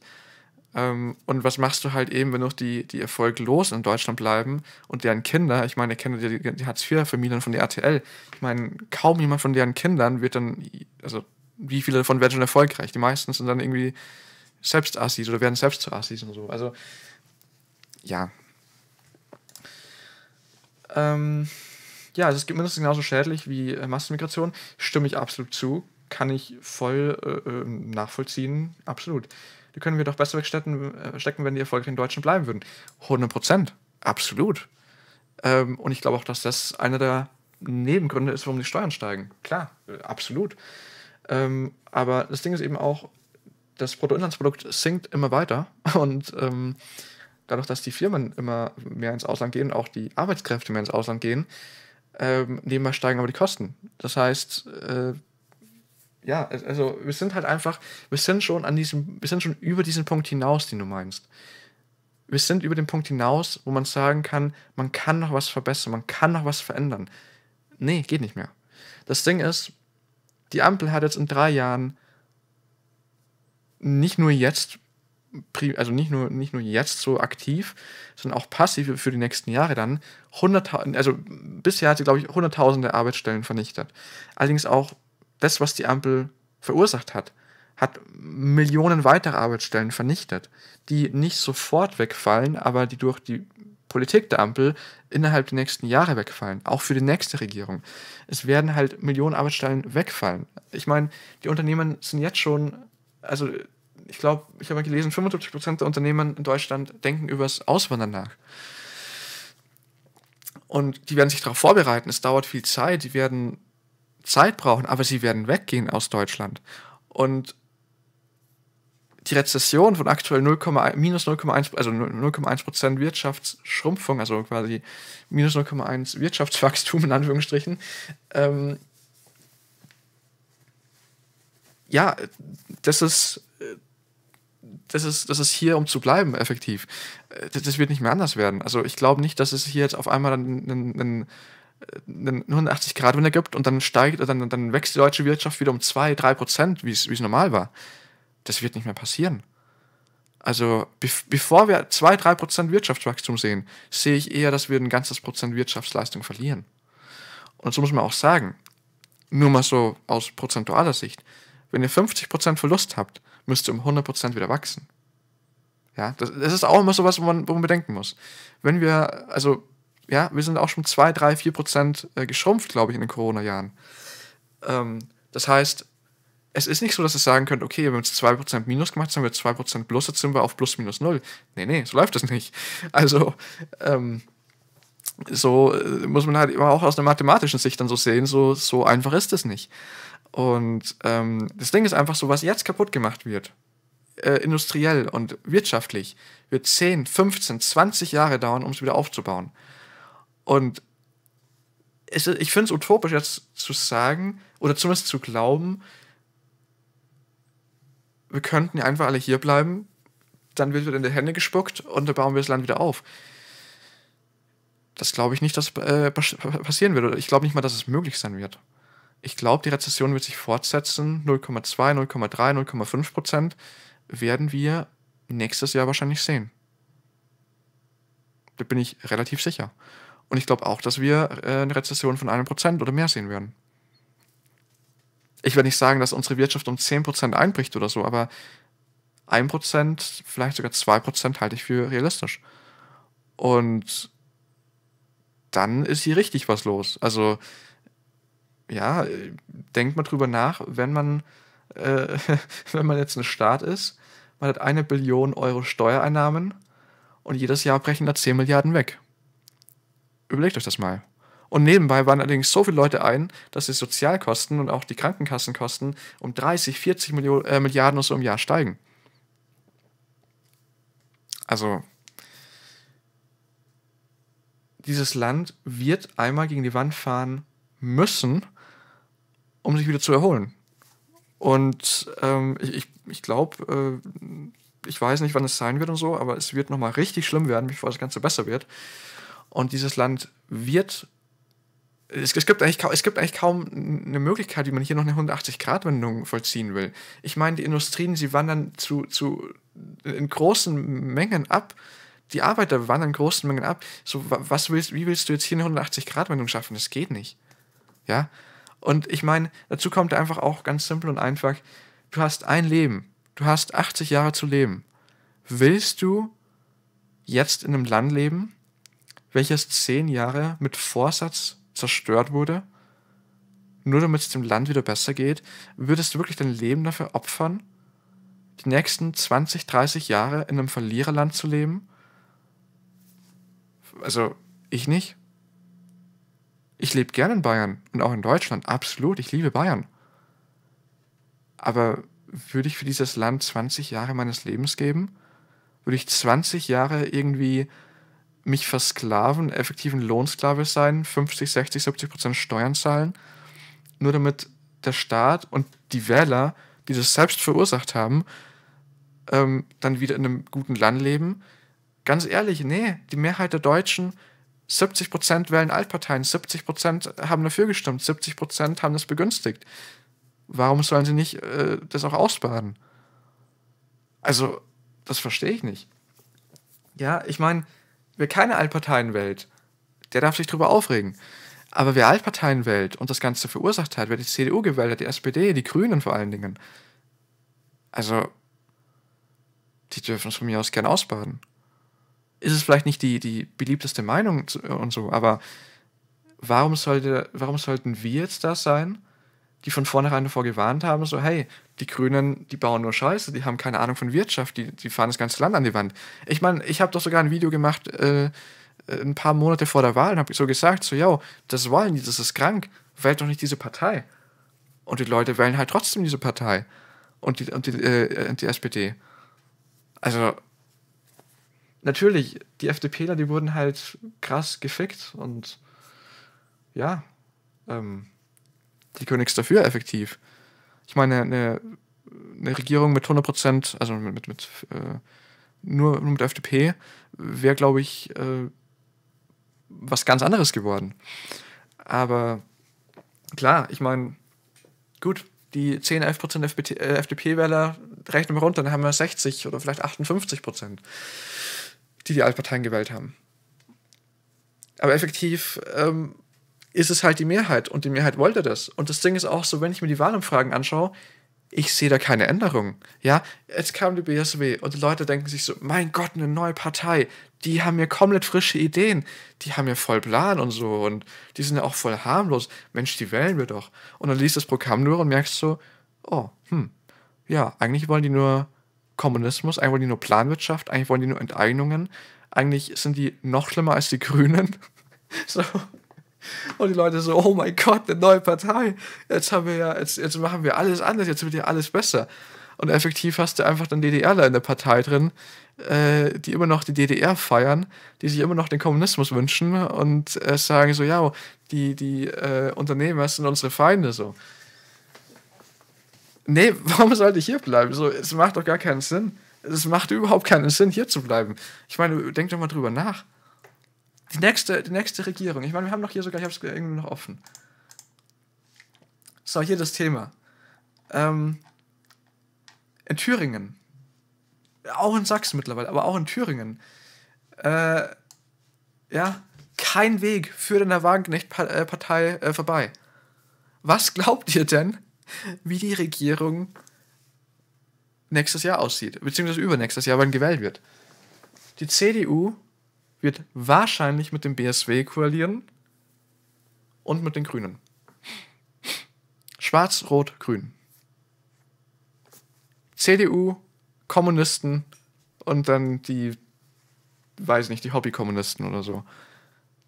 Ähm, und was machst du halt eben, wenn noch die, die erfolglos in Deutschland bleiben und deren Kinder, ich meine, kenne die, die Hartz-IV-Familien von der RTL, ich meine, kaum jemand von deren Kindern wird dann, also wie viele davon werden schon erfolgreich? Die meisten sind dann irgendwie selbst Assis oder werden selbst zu Assis und so. Also, ja. Ähm, ja, also es gibt mindestens genauso schädlich wie äh, Massenmigration. Stimme ich absolut zu. Kann ich voll äh, ähm, nachvollziehen. Absolut. Die können wir doch besser wegstecken, äh, wenn die erfolgreich in Deutschland bleiben würden. 100 Prozent. Absolut. Ähm, und ich glaube auch, dass das einer der Nebengründe ist, warum die Steuern steigen. Klar, äh, absolut. Ähm, aber das Ding ist eben auch, das Bruttoinlandsprodukt sinkt immer weiter [LAUGHS] und ähm, dadurch, dass die Firmen immer mehr ins Ausland gehen, auch die Arbeitskräfte mehr ins Ausland gehen, ähm, nebenbei steigen aber die Kosten. Das heißt, äh, ja, also wir sind halt einfach, wir sind schon an diesem, wir sind schon über diesen Punkt hinaus, den du meinst. Wir sind über den Punkt hinaus, wo man sagen kann, man kann noch was verbessern, man kann noch was verändern. Nee, geht nicht mehr. Das Ding ist, die Ampel hat jetzt in drei Jahren nicht nur jetzt also nicht nur, nicht nur jetzt so aktiv, sondern auch passiv für die nächsten Jahre dann 100.000, also bisher hat sie, glaube ich, hunderttausende Arbeitsstellen vernichtet. Allerdings auch das, was die Ampel verursacht hat, hat Millionen weitere Arbeitsstellen vernichtet, die nicht sofort wegfallen, aber die durch die Politik der Ampel innerhalb der nächsten Jahre wegfallen, auch für die nächste Regierung. Es werden halt Millionen Arbeitsstellen wegfallen. Ich meine, die Unternehmen sind jetzt schon, also ich glaube, ich habe mal gelesen, 75% der Unternehmen in Deutschland denken über das Auswandern nach. Und die werden sich darauf vorbereiten. Es dauert viel Zeit, die werden Zeit brauchen, aber sie werden weggehen aus Deutschland. Und die Rezession von aktuell 0, minus 0,1, also 0,1% Wirtschaftsschrumpfung, also quasi minus 0,1 Wirtschaftswachstum in Anführungsstrichen, ähm, ja, das ist das ist, das ist hier, um zu bleiben, effektiv. Äh, das, das wird nicht mehr anders werden. Also ich glaube nicht, dass es hier jetzt auf einmal einen, einen, einen 180 Grad Winter gibt und dann steigt, dann, dann wächst die deutsche Wirtschaft wieder um 2, 3 Prozent, wie es normal war. Das wird nicht mehr passieren. Also bevor wir 2, 3 Prozent Wirtschaftswachstum sehen, sehe ich eher, dass wir ein ganzes Prozent Wirtschaftsleistung verlieren. Und so muss man auch sagen, nur mal so aus prozentualer Sicht, wenn ihr 50 Prozent Verlust habt, müsste um 100% wieder wachsen. Ja, das, das, ist auch immer so was, wo man, wo man bedenken muss. Wenn wir, also, ja, wir sind auch schon 2, 3, 4 Prozent äh, geschrumpft, glaube ich, in den Corona-Jahren. Ähm, das heißt, es ist nicht so, dass ihr sagen könnt, okay, wir haben jetzt 2% Minus gemacht, jetzt haben wir 2% Plus, jetzt sind wir auf plus minus null. Nee, nee, so läuft das nicht. Also, ähm, so äh, muss man halt immer auch aus einer mathematischen Sicht dann so sehen, so, so einfach ist es nicht. Und ähm, das Ding ist einfach so, was jetzt kaputt gemacht wird, äh, industriell und wirtschaftlich, wird 10, 15, 20 Jahre dauern, um es wieder aufzubauen. Und es, ich finde es utopisch, jetzt zu sagen, oder zumindest zu glauben, wir könnten ja einfach alle hier bleiben, dann wird wieder in die Hände gespuckt und dann bauen wir das Land wieder auf. Das glaube ich nicht, dass äh, passieren wird. Ich glaube nicht mal, dass es möglich sein wird. Ich glaube, die Rezession wird sich fortsetzen. 0,2, 0,3, 0,5 Prozent werden wir nächstes Jahr wahrscheinlich sehen. Da bin ich relativ sicher. Und ich glaube auch, dass wir äh, eine Rezession von einem Prozent oder mehr sehen werden. Ich werde nicht sagen, dass unsere Wirtschaft um 10% einbricht oder so, aber 1%, vielleicht sogar 2% halte ich für realistisch. Und dann ist hier richtig was los. Also, ja, denkt mal drüber nach, wenn man, äh, [LAUGHS] wenn man jetzt ein Staat ist, man hat eine Billion Euro Steuereinnahmen und jedes Jahr brechen da 10 Milliarden weg. Überlegt euch das mal. Und nebenbei waren allerdings so viele Leute ein, dass die Sozialkosten und auch die Krankenkassenkosten um 30, 40 Millionen, äh, Milliarden oder so im Jahr steigen. Also, dieses Land wird einmal gegen die Wand fahren müssen, um sich wieder zu erholen. Und ähm, ich, ich, glaube, äh, ich weiß nicht, wann es sein wird und so, aber es wird nochmal richtig schlimm werden, bevor das Ganze besser wird. Und dieses Land wird. Es, es, gibt eigentlich, es gibt eigentlich kaum eine Möglichkeit, wie man hier noch eine 180-Grad-Wendung vollziehen will. Ich meine, die Industrien, sie wandern zu, zu, in großen Mengen ab. Die Arbeiter wandern in großen Mengen ab. So, was willst, wie willst du jetzt hier eine 180-Grad-Wendung schaffen? Das geht nicht. Ja? Und ich meine, dazu kommt einfach auch ganz simpel und einfach, du hast ein Leben. Du hast 80 Jahre zu leben. Willst du jetzt in einem Land leben, welches zehn Jahre mit Vorsatz zerstört wurde, nur damit es dem Land wieder besser geht, würdest du wirklich dein Leben dafür opfern, die nächsten 20, 30 Jahre in einem Verliererland zu leben? Also, ich nicht. Ich lebe gerne in Bayern und auch in Deutschland, absolut, ich liebe Bayern. Aber würde ich für dieses Land 20 Jahre meines Lebens geben? Würde ich 20 Jahre irgendwie mich versklaven, effektiven Lohnsklave sein, 50, 60, 70 Prozent Steuern zahlen, nur damit der Staat und die Wähler, die das selbst verursacht haben, ähm, dann wieder in einem guten Land leben. Ganz ehrlich, nee, die Mehrheit der Deutschen, 70 Prozent wählen Altparteien, 70 Prozent haben dafür gestimmt, 70 Prozent haben das begünstigt. Warum sollen sie nicht äh, das auch ausbaden? Also, das verstehe ich nicht. Ja, ich meine, Wer keine Altparteien wählt, der darf sich darüber aufregen. Aber wer Altparteien wählt und das Ganze verursacht hat, wer die CDU gewählt hat, die SPD, die Grünen vor allen Dingen, also, die dürfen es von mir aus gern ausbaden. Ist es vielleicht nicht die, die beliebteste Meinung und so, aber warum, sollte, warum sollten wir jetzt das sein, die von vornherein davor gewarnt haben, so, hey, die Grünen, die bauen nur Scheiße, die haben keine Ahnung von Wirtschaft, die, die fahren das ganze Land an die Wand. Ich meine, ich habe doch sogar ein Video gemacht, äh, äh, ein paar Monate vor der Wahl, und habe so gesagt, so, yo, das wollen die, das ist krank, wählt doch nicht diese Partei. Und die Leute wählen halt trotzdem diese Partei und die, und die, äh, die SPD. Also, natürlich, die FDPler, die wurden halt krass gefickt und ja, ähm, die können nichts dafür effektiv. Ich meine, eine, eine Regierung mit 100 Prozent, also mit, mit, mit äh, nur, nur mit FDP, wäre, glaube ich, äh, was ganz anderes geworden. Aber klar, ich meine, gut, die 10, 11 Prozent FDP-Wähler rechnen wir runter, dann haben wir 60 oder vielleicht 58 Prozent, die die Altparteien gewählt haben. Aber effektiv ähm, ist es halt die Mehrheit und die Mehrheit wollte das. Und das Ding ist auch so, wenn ich mir die Wahlumfragen anschaue, ich sehe da keine Änderung. Ja, jetzt kam die BSW und die Leute denken sich so, mein Gott, eine neue Partei, die haben ja komplett frische Ideen, die haben ja voll Plan und so und die sind ja auch voll harmlos. Mensch, die wählen wir doch. Und dann liest das Programm nur und merkst so, oh, hm, ja, eigentlich wollen die nur Kommunismus, eigentlich wollen die nur Planwirtschaft, eigentlich wollen die nur Enteignungen, eigentlich sind die noch schlimmer als die Grünen. [LAUGHS] so. Und die Leute so, oh mein Gott, eine neue Partei. Jetzt haben wir ja, jetzt, jetzt machen wir alles anders, jetzt wird ja alles besser. Und effektiv hast du einfach dann DDRler in der Partei drin, äh, die immer noch die DDR feiern, die sich immer noch den Kommunismus wünschen und äh, sagen so, ja, die, die äh, Unternehmer sind unsere Feinde so. Nee, [LAUGHS] warum sollte ich hier bleiben? So, es macht doch gar keinen Sinn. Es macht überhaupt keinen Sinn, hier zu bleiben. Ich meine, denk doch mal drüber nach. Die nächste, die nächste Regierung. Ich meine, wir haben noch hier sogar, ich habe es irgendwie noch offen. So, hier das Thema. Ähm, in Thüringen, auch in Sachsen mittlerweile, aber auch in Thüringen, äh, ja, kein Weg führt an der Wagenknecht-Partei äh, vorbei. Was glaubt ihr denn, wie die Regierung nächstes Jahr aussieht, beziehungsweise übernächstes Jahr, wann gewählt wird? Die CDU wird wahrscheinlich mit dem BSW koalieren und mit den Grünen. Schwarz, Rot, Grün. CDU, Kommunisten und dann die, weiß nicht, die Hobbykommunisten oder so.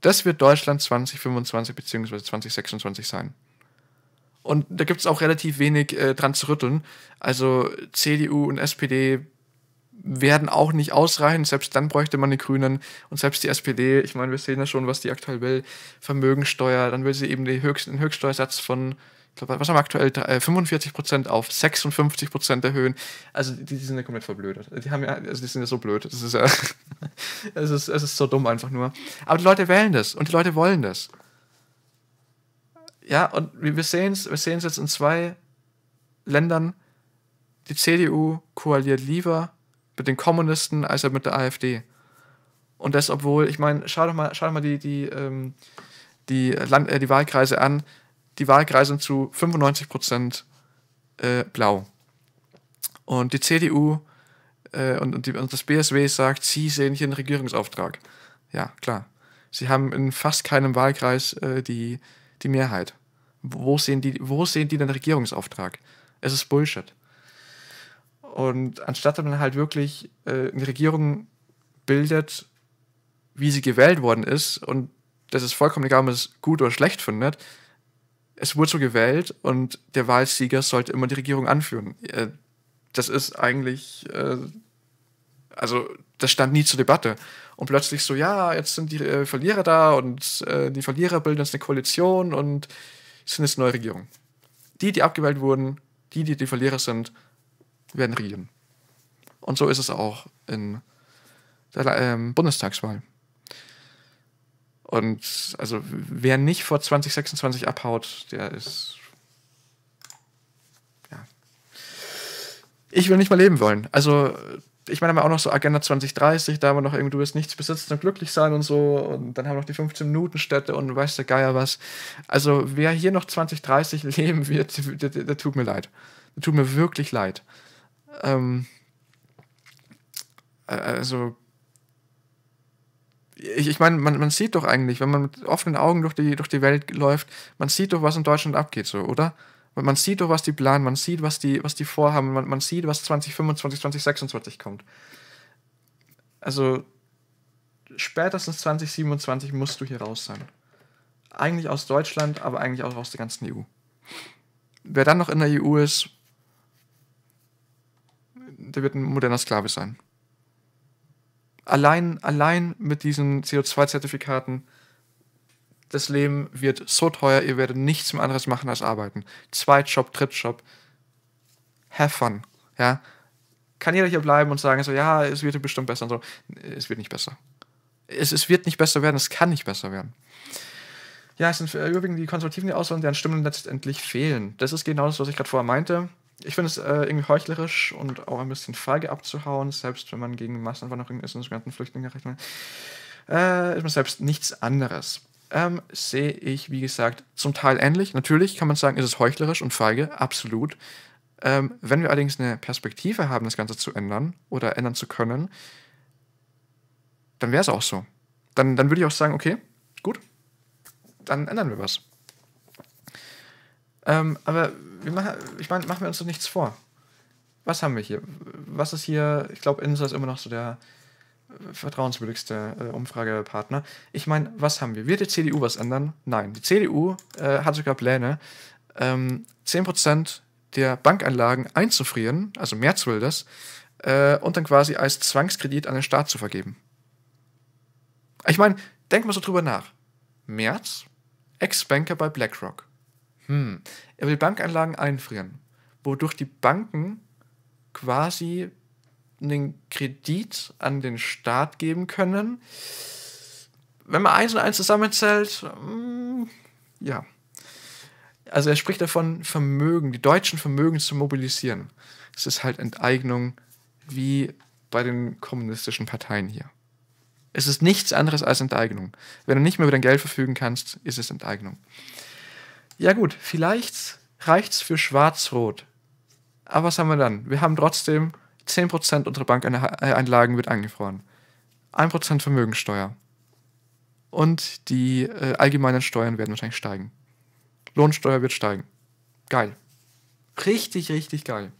Das wird Deutschland 2025 bzw. 2026 sein. Und da gibt es auch relativ wenig äh, dran zu rütteln. Also CDU und SPD werden auch nicht ausreichen. Selbst dann bräuchte man die Grünen und selbst die SPD. Ich meine, wir sehen ja schon, was die aktuell will. Vermögensteuer, dann will sie eben den höchsten, Höchststeuersatz von ich glaube, was haben wir aktuell, 45% äh, auf 56% erhöhen. Also die, die, sind ja komplett verblödet. Die haben ja, also die sind ja so blöd. Das ist ja, [LAUGHS] es ist, es ist so dumm einfach nur. Aber die Leute wählen das und die Leute wollen das. Ja, und wir sehen es wir sehen's jetzt in zwei Ländern. Die CDU koaliert lieber mit den Kommunisten als mit der AfD. Und das, obwohl, ich meine, schau doch mal, schau doch mal die, die, ähm, die, Land, äh, die Wahlkreise an die Wahlkreise sind zu 95 Prozent äh, blau. Und die CDU äh, und, und, die, und, das BSW sagt, sie sehen hier einen Regierungsauftrag. Ja, klar. Sie haben in fast keinem Wahlkreis äh, die, die Mehrheit. Wo sehen, die, wo sehen die den Regierungsauftrag? Es ist Bullshit. Und anstatt dass man halt wirklich äh, eine Regierung bildet, wie sie gewählt worden ist, und das ist vollkommen egal, ob man es gut oder schlecht findet, es wurde so gewählt und der Wahlsieger sollte immer die Regierung anführen. Äh, das ist eigentlich, äh, also das stand nie zur Debatte. Und plötzlich so, ja, jetzt sind die äh, Verlierer da und die Verlierer bilden jetzt eine Koalition und sind jetzt eine neue Regierung. Die, die abgewählt wurden, die, die die Verlierer sind, werden regieren. Und so ist es auch in der ähm, Bundestagswahl. Und also wer nicht vor 2026 abhaut, der ist. Ja. Ich will nicht mal leben wollen. Also, ich meine aber auch noch so Agenda 2030, da haben wir noch irgendwie, du wirst nichts besitzen und glücklich sein und so. Und dann haben wir noch die 15-Minuten-Städte und weiß der Geier was. Also, wer hier noch 2030 [LAUGHS] leben wird, der, der, der tut mir leid. Der tut mir wirklich leid. Ähm, also, ich, ich meine, man, man sieht doch eigentlich, wenn man mit offenen Augen durch die, durch die Welt läuft, man sieht doch, was in Deutschland abgeht, so, oder? Man sieht doch, was die planen, man sieht, was die, was die vorhaben, man, man sieht, was 2025, 2026 kommt. Also, spätestens 2027 musst du hier raus sein. Eigentlich aus Deutschland, aber eigentlich auch aus der ganzen EU. Wer dann noch in der EU ist, der wird ein moderner Sklave sein allein, allein mit diesen CO2-Zertifikaten, das Leben wird so teuer, ihr werdet nichts mehr anderes machen als arbeiten. Zweitjob, Drittjob. Have fun. Ja. Kann jeder hier bleiben und sagen so, ja, es wird bestimmt besser und so. Es wird nicht besser. Es, es wird nicht besser werden, es kann nicht besser werden. Ja, es sind überwiegend die Konservativen die Auswahl, deren Stimmen letztendlich fehlen. Das ist genau das, was ich gerade vorher meinte ich finde es äh, irgendwie heuchlerisch und auch ein bisschen feige abzuhauen, selbst wenn man gegen Massenwanderung ist und sogenannten Flüchtlinge recht äh, ist man selbst nichts anderes. Ähm, sehe ich, wie gesagt, zum Teil ähnlich. Natürlich kann man sagen, ist es heuchlerisch und feige, absolut. Ähm, wenn wir allerdings eine Perspektive haben, das Ganze zu ändern oder ändern zu können, dann wäre es auch so. Dann, dann würde ich auch sagen, okay, gut, dann ändern wir was. Ähm, aber machen, ich meine, machen wir uns doch nichts vor. Was haben wir hier? Was ist hier? Ich glaube, Insa ist immer noch so der vertrauenswürdigste äh, Umfragepartner. Ich meine, was haben wir? Wird die CDU was ändern? Nein. Die CDU äh, hat sogar Pläne, ähm, 10% der Bankanlagen einzufrieren, also Merz will das, äh, und dann quasi als Zwangskredit an den Staat zu vergeben. Ich meine, denk mal so drüber nach. Merz, Ex-Banker bei BlackRock. Hm, er will Bankanlagen einfrieren, wodurch die Banken quasi einen Kredit an den Staat geben können. Wenn man eins und eins zusammenzählt, hm, ja. Also er spricht davon, Vermögen, die deutschen Vermögen zu mobilisieren. Es ist halt Enteignung wie bei den kommunistischen Parteien hier. Es ist nichts anderes als Enteignung. Wenn du nicht mehr über dein Geld verfügen kannst, ist es Enteignung. Ja gut, vielleicht reicht es für Schwarz-Rot. Aber was haben wir dann? Wir haben trotzdem 10% unserer Bankeinlagen wird eingefroren. 1% Vermögensteuer. Und die äh, allgemeinen Steuern werden wahrscheinlich steigen. Lohnsteuer wird steigen. Geil. Richtig, richtig geil.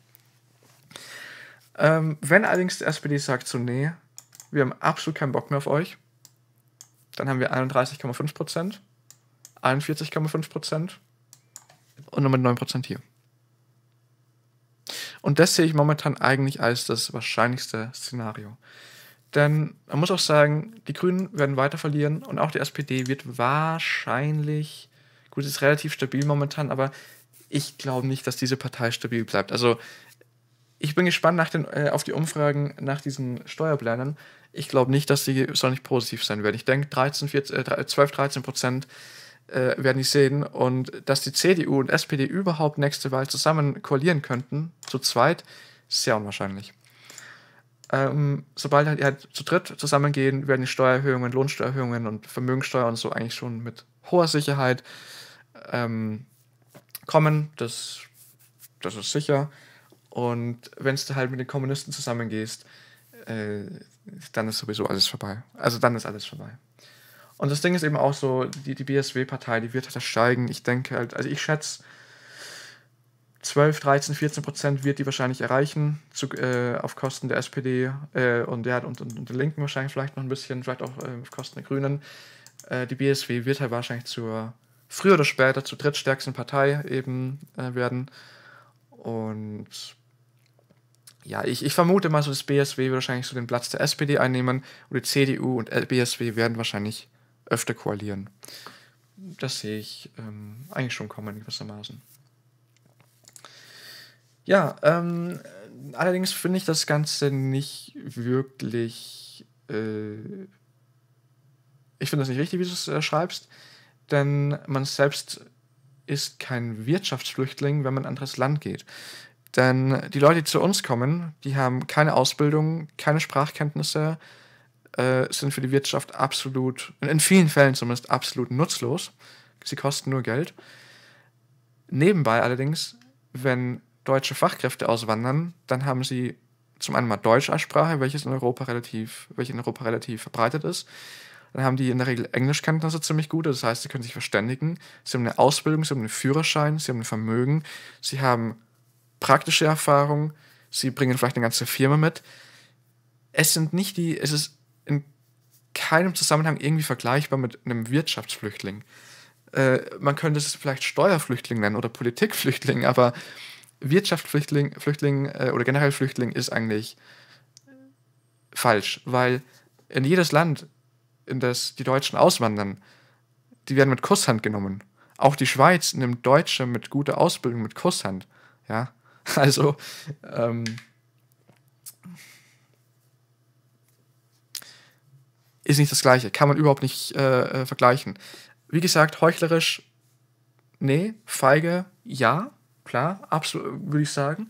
Ähm, wenn allerdings die SPD sagt so, nee, wir haben absolut keinen Bock mehr auf euch, dann haben wir 31,5%, 41,5% und mit 9% hier. Und das sehe ich momentan eigentlich als das wahrscheinlichste Szenario. Denn man muss auch sagen, die Grünen werden weiter verlieren und auch die SPD wird wahrscheinlich, gut, ist relativ stabil momentan, aber ich glaube nicht, dass diese Partei stabil bleibt. Also ich bin gespannt nach den, äh, auf die Umfragen nach diesen Steuerplänen. Ich glaube nicht, dass sie sonderlich positiv sein werden. Ich denke, 13, 14, äh, 12, 13 Prozent äh, werden die sehen. Und dass die CDU und SPD überhaupt nächste Wahl zusammen koalieren könnten, zu zweit, sehr unwahrscheinlich. Ähm, sobald halt, halt zu dritt zusammengehen, werden die Steuererhöhungen, Lohnsteuererhöhungen und Vermögensteuer und so eigentlich schon mit hoher Sicherheit ähm, kommen. Das, das ist sicher. Und wenn du halt mit den Kommunisten zusammengehst, äh, dann ist sowieso alles vorbei. Also dann ist alles vorbei. Und das Ding ist eben auch so, die, die BSW-Partei, die wird halt steigen. Ich denke halt, also ich schätze, 12, 13, 14 Prozent wird die wahrscheinlich erreichen, zu, äh, auf Kosten der SPD äh, und, ja, und, und, und, der Linken wahrscheinlich vielleicht noch ein bisschen, vielleicht auch äh, auf Kosten der Grünen. Äh, die BSW wird halt wahrscheinlich zur, früher oder später zur drittstärksten Partei eben äh, werden. Und ja, ich, ich vermute mal so, das BSW wird wahrscheinlich so den Platz der SPD einnehmen und die CDU und BSW werden wahrscheinlich öfter koalieren. Das sehe ich ähm, eigentlich schon kommen, gewissermaßen. Ja, ähm, allerdings finde ich das Ganze nicht wirklich. Äh, ich finde das nicht richtig, wie du es äh, schreibst, denn man selbst ist kein Wirtschaftsflüchtling, wenn man in ein anderes Land geht. Denn die Leute, die zu uns kommen, die haben keine Ausbildung, keine Sprachkenntnisse, äh, sind für die Wirtschaft absolut, in vielen Fällen zumindest absolut nutzlos. Sie kosten nur Geld. Nebenbei allerdings, wenn deutsche Fachkräfte auswandern, dann haben sie zum einen mal Deutsch als Sprache, welches in Europa relativ, welche in Europa relativ verbreitet ist. Dann haben die in der Regel Englischkenntnisse ziemlich gute, das heißt, sie können sich verständigen. Sie haben eine Ausbildung, sie haben einen Führerschein, sie haben ein Vermögen, sie haben praktische Erfahrung, sie bringen vielleicht eine ganze Firma mit. Es sind nicht die, es ist in keinem Zusammenhang irgendwie vergleichbar mit einem Wirtschaftsflüchtling. Äh, man könnte es vielleicht Steuerflüchtling nennen oder Politikflüchtling, [LAUGHS] aber Wirtschaftsflüchtling Flüchtling, äh, oder generell Flüchtling ist eigentlich falsch, weil in jedes Land, in das die Deutschen auswandern, die werden mit Kusshand genommen. Auch die Schweiz nimmt Deutsche mit guter Ausbildung mit Kusshand. Ja, [LAUGHS] Also, ähm, ist nicht das Gleiche. Kann man überhaupt nicht äh, äh, vergleichen. Wie gesagt, heuchlerisch, nee, feige, ja, klar, absolut, würde ich sagen.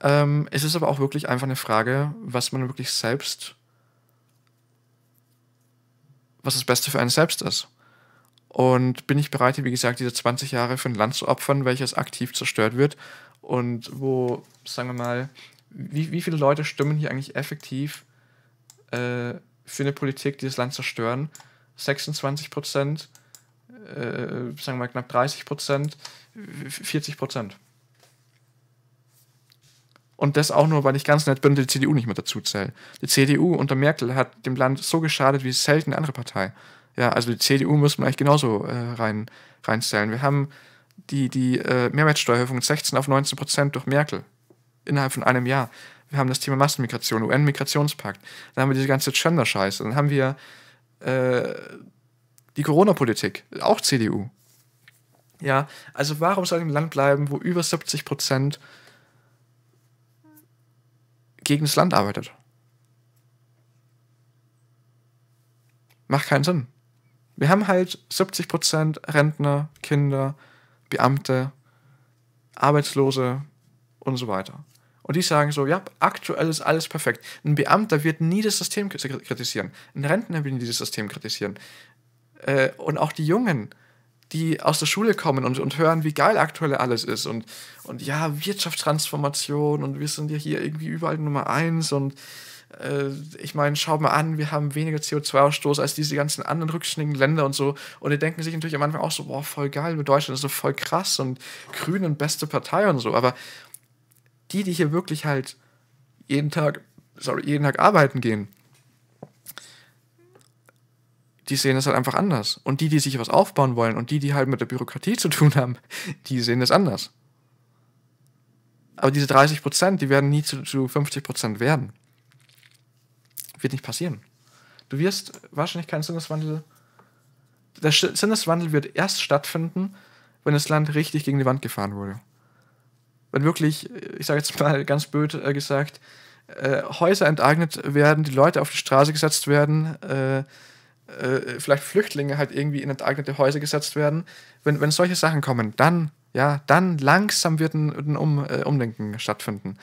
Ähm, es ist aber auch wirklich einfach eine Frage, was man wirklich selbst, was das Beste für einen selbst ist. Und bin ich bereit, wie gesagt, diese 20 Jahre für ein Land zu opfern, welches aktiv zerstört wird und wo, sagen wir mal, wie, wie viele Leute stimmen hier eigentlich effektiv äh, für eine Politik, die das Land zerstören? 26 Prozent, äh, sagen wir mal knapp 30 Prozent, 40 Prozent. Und das auch nur, weil ich ganz nett bin und die CDU nicht mehr dazu zähle. Die CDU unter Merkel hat dem Land so geschadet wie selten eine andere Partei. Ja, also die CDU muss man eigentlich genauso äh, rein, reinstellen. Wir haben die, die äh, Mehrwertsteuer von 16 auf 19 Prozent durch Merkel innerhalb von einem Jahr. Wir haben das Thema Massenmigration, UN-Migrationspakt. Dann haben wir diese ganze Gender-Scheiße. Dann haben wir äh, die Corona-Politik, auch CDU. Ja, also warum soll ein Land bleiben, wo über 70 Prozent gegen das Land arbeitet? Macht keinen Sinn. Wir haben halt 70 Prozent Rentner, Kinder, Beamte, Arbeitslose und so weiter. Und die sagen so, ja, aktuell ist alles perfekt. Ein Beamter wird nie das System kritisieren. Ein Rentner wird nie das System kritisieren. Äh, und auch die Jungen, die aus der Schule kommen und, und hören, wie geil aktuell alles ist. Und, und ja, Wirtschaftstransformation und wir sind ja hier irgendwie überall Nummer eins und äh, ich meine, schau mal an, wir haben weniger CO2-Ausstoß als diese ganzen anderen rückständigen Länder und so. Und die denken sich natürlich am Anfang auch so, boah, voll geil, Deutschland ist so voll krass und Grüne und beste Partei und so. Aber die, die hier wirklich halt jeden Tag, sorry, jeden Tag arbeiten gehen, die sehen das halt einfach anders. Und die, die sich was aufbauen wollen und die, die halt mit der Bürokratie zu tun haben, die sehen das anders. Aber diese 30 Prozent, die werden nie zu, zu 50 Prozent werden. Wird nicht passieren. Du wirst wahrscheinlich keinen Sinneswandel. Der Sinneswandel wird erst stattfinden, wenn das Land richtig gegen die Wand gefahren wurde. Wenn wirklich, ich sage jetzt mal [LAUGHS] ganz blöd äh, gesagt, äh, Häuser enteignet werden, die Leute auf die Straße gesetzt werden, äh, äh, vielleicht Flüchtlinge halt irgendwie in enteignete Häuser gesetzt werden, wenn, wenn solche Sachen kommen, dann, ja, dann langsam wird ein, ein um, äh, Umdenken stattfinden.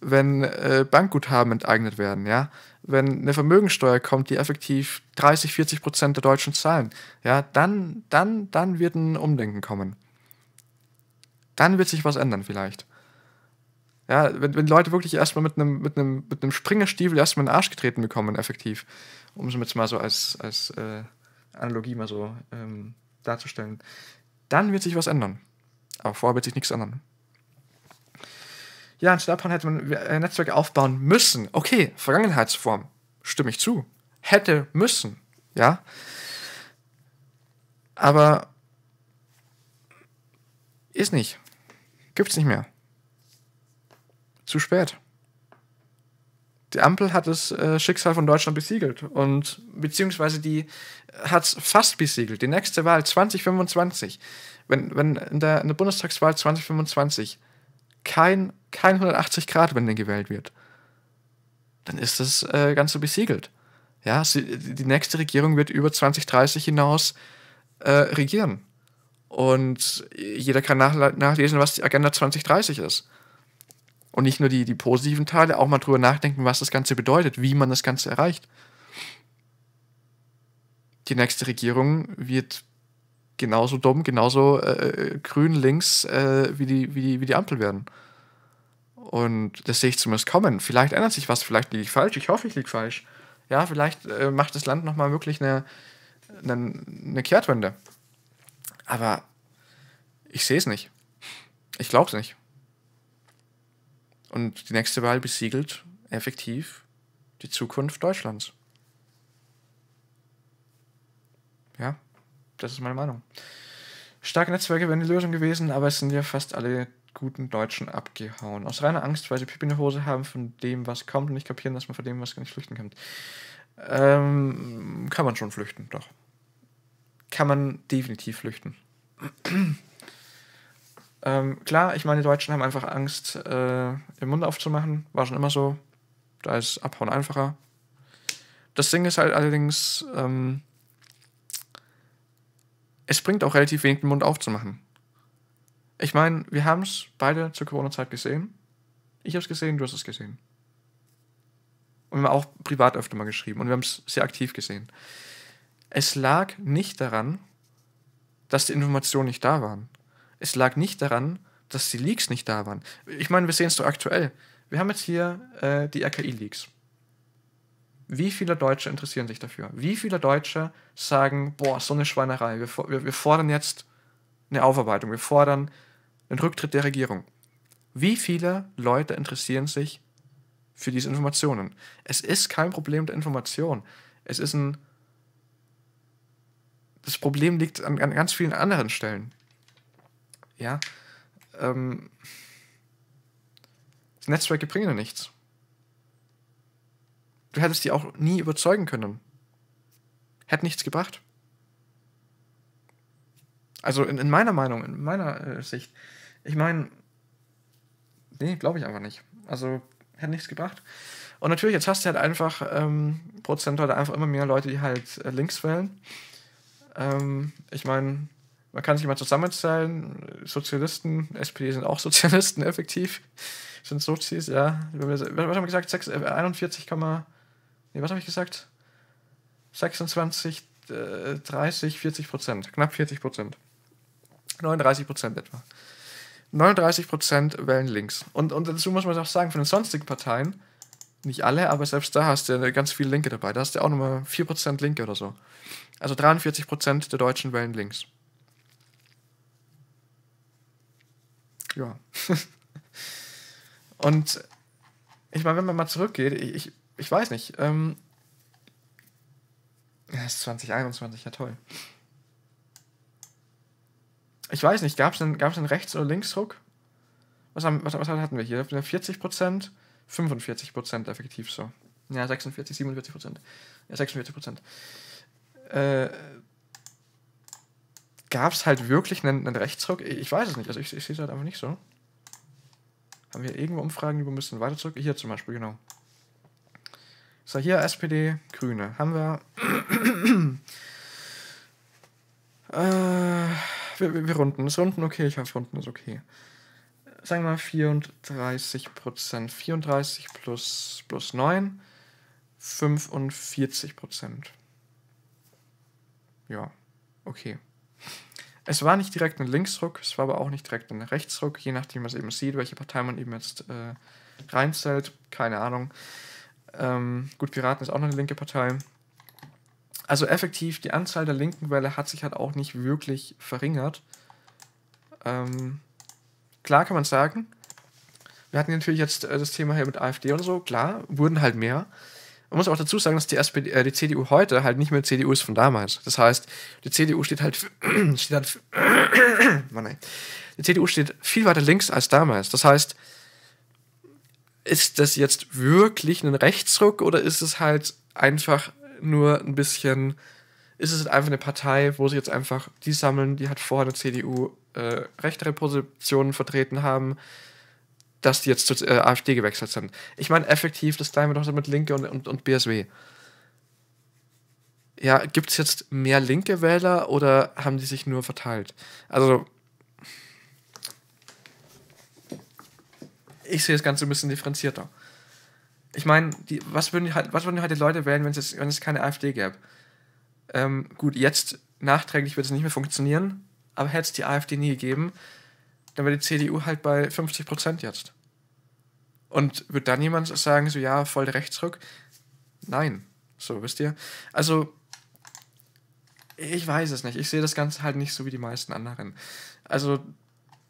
Wenn äh, Bankguthaben enteignet werden, ja, wenn eine Vermögensteuer kommt, die effektiv 30, 40 Prozent der Deutschen zahlen, ja, dann, dann, dann wird ein Umdenken kommen. Dann wird sich was ändern vielleicht. Ja, wenn, wenn Leute wirklich erstmal mit einem, mit einem, mit einem Springerstiefel erstmal in den Arsch getreten bekommen, effektiv, um es jetzt mal so als, als äh, Analogie mal so ähm, darzustellen, dann wird sich was ändern. Aber vorher wird sich nichts ändern. Ja, in Japan hätte man äh, Netzwerke aufbauen müssen. Okay, Vergangenheitsform, stimme ich zu. Hätte müssen, ja. Aber ist nicht. Gibt's nicht mehr. Zu spät. Die Ampel hat das äh, Schicksal von Deutschland besiegelt und beziehungsweise die hat es fast besiegelt. Die nächste Wahl 2025, wenn, wenn in, der, in der Bundestagswahl 2025 kein, kein 180-Grad-Wende gewählt wird, dann ist das äh, Ganze besiegelt. Ja, sie, die nächste Regierung wird über 2030 hinaus äh, regieren. Und jeder kann nach, nachlesen, was die Agenda 2030 ist. Und nicht nur die, die positiven Teile, auch mal drüber nachdenken, was das Ganze bedeutet, wie man das Ganze erreicht. Die nächste Regierung wird genauso dumm, genauso äh, grün links äh, wie, die, wie, die, wie die Ampel werden. Und das sehe ich zumindest kommen. Vielleicht ändert sich was, vielleicht liege ich falsch. Ich hoffe, ich liege falsch. Ja, vielleicht äh, macht das Land nochmal wirklich eine, eine, eine Kehrtwende. Aber ich sehe es nicht. Ich glaube es nicht. Und die nächste Wahl besiegelt effektiv die Zukunft Deutschlands. Ja, das ist meine Meinung. Starke Netzwerke wären die Lösung gewesen, aber es sind ja fast alle guten Deutschen abgehauen. Aus reiner Angst, weil sie Pipi in der Hose haben von dem, was kommt und nicht kapieren, dass man von dem, was gar nicht flüchten kann. Ähm, kann man schon flüchten, doch. Kann man definitiv flüchten. Ähm, klar, ich meine, die Deutschen haben einfach Angst, äh, den Mund aufzumachen. War schon immer so. Da ist Abhauen einfacher. Das Ding ist halt allerdings, ähm, es bringt auch relativ wenig, den Mund aufzumachen. Ich meine, wir haben es beide zur Corona-Zeit gesehen. Ich habe es gesehen, du hast es gesehen. Und wir haben auch privat öfter mal geschrieben und wir haben es sehr aktiv gesehen. Es lag nicht daran, dass die Informationen nicht da waren. Es lag nicht daran, dass die Leaks nicht da waren. Ich meine, wir sehen es doch aktuell. Wir haben jetzt hier äh, die RKI-Leaks. Wie viele Deutsche interessieren sich dafür? Wie viele Deutsche sagen, boah, so eine Schweinerei, wir, wir, wir fordern jetzt eine Aufarbeitung, wir fordern den Rücktritt der Regierung. Wie viele Leute interessieren sich für diese Informationen? Es ist kein Problem der Information. Es ist ein. Das Problem liegt an, an ganz vielen anderen Stellen Ja. Ähm, die Netzwerke bringen ja nichts. Du hättest die auch nie überzeugen können. Hätte nichts gebracht. Also in, in meiner Meinung, in meiner äh, Sicht. Ich meine, nee, glaube ich einfach nicht. Also hätte nichts gebracht. Und natürlich, jetzt hast du halt einfach ähm, prozentual einfach immer mehr Leute, die halt äh, links wählen. Ähm, ich meine, man kann sich mal zusammenzählen. Sozialisten, SPD sind auch [LAUGHS] Sozialisten effektiv. Sind Sozis, ja. Was haben wir gesagt? 6, äh, 41, nee, was habe ich gesagt? 26, äh, 30, 40 Prozent. Knapp 40 Prozent. 39 Prozent etwa. 39 Prozent wählen links. Und, und dazu muss man auch sagen, von den sonstigen Parteien, nicht alle, aber selbst da hast du ganz viele Linke dabei. Da hast du auch nochmal 4% Linke oder so. Also 43% der Deutschen wählen links. Ja. [LAUGHS] Und ich meine, wenn man mal zurückgeht, ich, ich weiß nicht, ähm, ja, ist 2021, ja toll. Ich weiß nicht, gab es einen, einen Rechts- oder Linksdruck? Was, haben, was, was hatten wir hier? 40 Prozent, 45 Prozent effektiv so. Ja, 46, 47 Prozent. Ja, 46 Prozent. Äh, gab es halt wirklich einen, einen Rechtsruck? Ich weiß es nicht. Also ich, ich sehe es halt einfach nicht so. Haben wir irgendwo Umfragen, die wir ein bisschen weiter zurück? Hier zum Beispiel, genau. So, hier SPD, Grüne. Haben wir. [CLEARS THROAT] äh, wir, wir runden. Ist Runden okay? Ich hoffe, Runden ist okay. Sagen wir mal 34 Prozent. 34 plus, plus 9. 45 Prozent. Ja, okay. Es war nicht direkt ein Linksruck, es war aber auch nicht direkt ein Rechtsruck, je nachdem, was eben sieht, welche Partei man eben jetzt äh, reinzählt. Keine Ahnung. Ähm, gut, Piraten ist auch noch eine linke Partei. Also effektiv, die Anzahl der linken Welle hat sich halt auch nicht wirklich verringert. Ähm, klar kann man sagen, wir hatten natürlich jetzt äh, das Thema hier mit AfD und so, klar, wurden halt mehr. Man muss auch dazu sagen, dass die, SPD, äh, die CDU heute halt nicht mehr CDU ist von damals. Das heißt, die CDU steht halt, [CLEARS THROAT] steht halt [CLEARS THROAT] Mann, ey. die CDU steht viel weiter links als damals. Das heißt, ist das jetzt wirklich ein Rechtsruck oder ist es halt einfach nur ein bisschen, ist es einfach eine Partei, wo sie jetzt einfach die sammeln, die halt vorher eine CDU äh, rechtere Positionen vertreten haben, dass die jetzt zur äh, AfD gewechselt sind. Ich meine, effektiv, das gleiche doch mit Linke und, und, und BSW. Ja, gibt es jetzt mehr linke Wähler oder haben die sich nur verteilt? Also, ich sehe das Ganze ein bisschen differenzierter ich meine, was würden halt, was würden halt die Leute wählen, wenn es, wenn es keine AfD gäbe? Ähm, gut, jetzt nachträglich wird es nicht mehr funktionieren, aber hätte es die AfD nie gegeben, dann wäre die CDU halt bei 50 Prozent jetzt. Und wird dann jemand sagen, so ja, voll der Rechtsruck? Nein. So, wisst ihr? Also, ich weiß es nicht. Ich sehe das Ganze halt nicht so wie die meisten anderen. Also,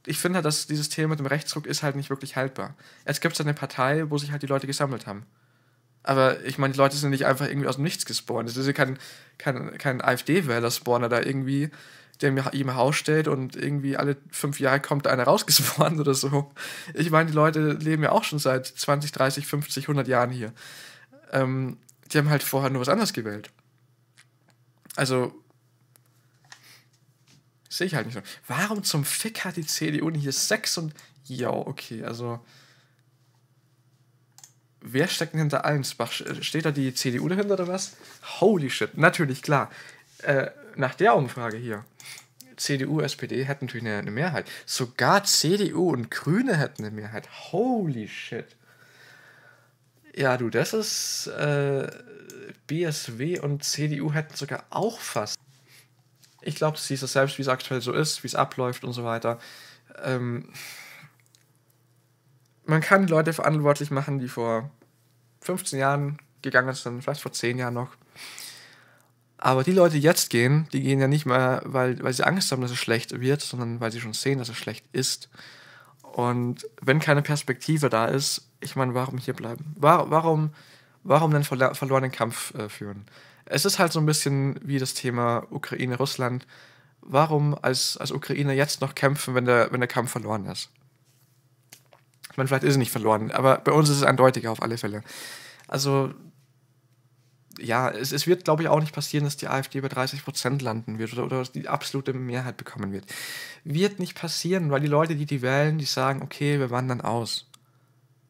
ich finde halt, dass dieses Thema mit dem Rechtsruck ist halt nicht wirklich haltbar. Jetzt gibt es eine Partei, wo sich halt die Leute gesammelt haben. Aber ich meine, die Leute sind nicht einfach irgendwie aus dem Nichts gespawnt. Es ist ja kein, kein, kein AfD-Wähler-Spawner da irgendwie, der mir im Haus steht und irgendwie alle fünf Jahre kommt einer rausgespawnt [LAUGHS] oder so. Ich meine, die Leute leben ja auch schon seit 20, 30, 50, 100 Jahren hier. Ähm, die haben halt vorher nur was anderes gewählt. Also, Sehe ich halt nicht so. Warum zum Fick hat die CDU hier 6 und. Ja, okay, also. Wer steckt denn hinter Allensbach? Steht da die CDU dahinter oder was? Holy shit, natürlich, klar. Äh, nach der Umfrage hier. CDU, SPD hätten natürlich eine, eine, Mehrheit. Sogar CDU und Grüne hätten eine Mehrheit. Holy shit. Ja, du, das ist. Äh, BSW und CDU hätten sogar auch fast ich glaube, du siehst es selbst, wie es aktuell so ist, wie es abläuft und so weiter. Ähm, man kann Leute verantwortlich machen, die vor 15 Jahren gegangen sind, vielleicht vor 10 Jahren noch. Aber die Leute, die jetzt gehen, die gehen ja nicht mehr, weil, weil sie Angst haben, dass es schlecht wird, sondern weil sie schon sehen, dass es schlecht ist. Und wenn keine Perspektive da ist, ich meine, warum hier bleiben? Warum, warum den verlorenen Kampf äh, führen? es ist halt so ein bisschen wie das Thema Ukraine-Russland. warum als, als Ukrainer jetzt noch kämpfen, wenn der, wenn der Kampf verloren ist? Ich meine, vielleicht ist er nicht verloren, aber bei uns ist es eindeutiger auf alle Fälle. Also, ja, es, es wird, glaube ich, auch nicht passieren, dass die AfD bei 30 Prozent landen wird oder, oder die absolute Mehrheit bekommen wird. Wird nicht passieren, weil die Leute, die die wählen, die sagen, okay, wir wandern aus.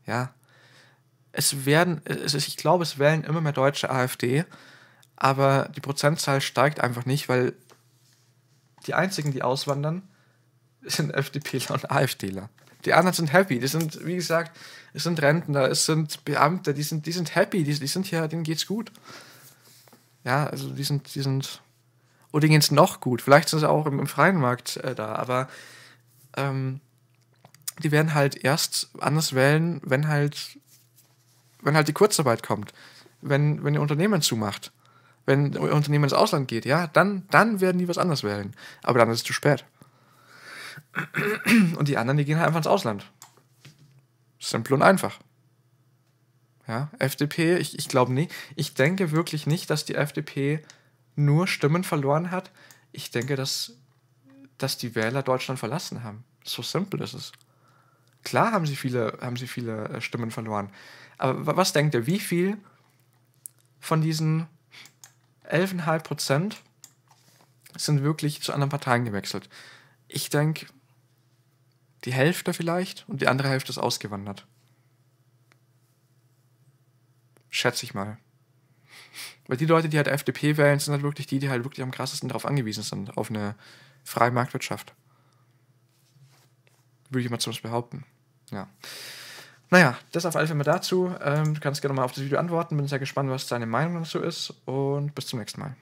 Ja. Es werden, es, ich glaube, es wählen immer mehr Deutsche AfD, aber die Prozentzahl steigt einfach nicht, weil die einzigen, die auswandern, sind [LAUGHS] FDPler und AfDler. Die anderen sind happy. Die sind, wie gesagt, es sind Rentner, es sind Beamte, die sind, die sind happy, die, die sind hier, denen geht's gut. Ja, also die sind, die sind, oder denen geht's noch gut. Vielleicht sind sie auch im, im freien Markt äh, da, aber ähm, die werden halt erst anders wählen, wenn halt, wenn halt die Kurzarbeit kommt, wenn, wenn ihr Unternehmen zumacht, wenn ihr Unternehmen ins Ausland geht, ja, dann, dann werden die was anderes wählen. Aber dann ist es zu spät. Und die anderen, die gehen halt einfach ins Ausland. Simpel und einfach. Ja, FDP, ich, ich glaube nicht. Ich denke wirklich nicht, dass die FDP nur Stimmen verloren hat. Ich denke, dass, dass die Wähler Deutschland verlassen haben. So simpel ist es. Klar haben sie viele, haben sie viele äh, Stimmen verloren. Aber was denkt ihr, wie viel von diesen 11,5 Prozent sind wirklich zu anderen Parteien gewechselt? Ich denke, die Hälfte vielleicht und die andere Hälfte ist ausgewandert. Schätze ich mal. Weil die Leute, die halt FDP wählen, sind halt wirklich die, die halt wirklich am krassesten darauf angewiesen sind, auf eine freie Marktwirtschaft. Würde ich mal zumindest behaupten. Ja. Naja, das auf alle Fälle mal dazu. Ähm, du kannst gerne mal auf das Video antworten. Bin sehr gespannt, was deine Meinung dazu ist. Und bis zum nächsten Mal.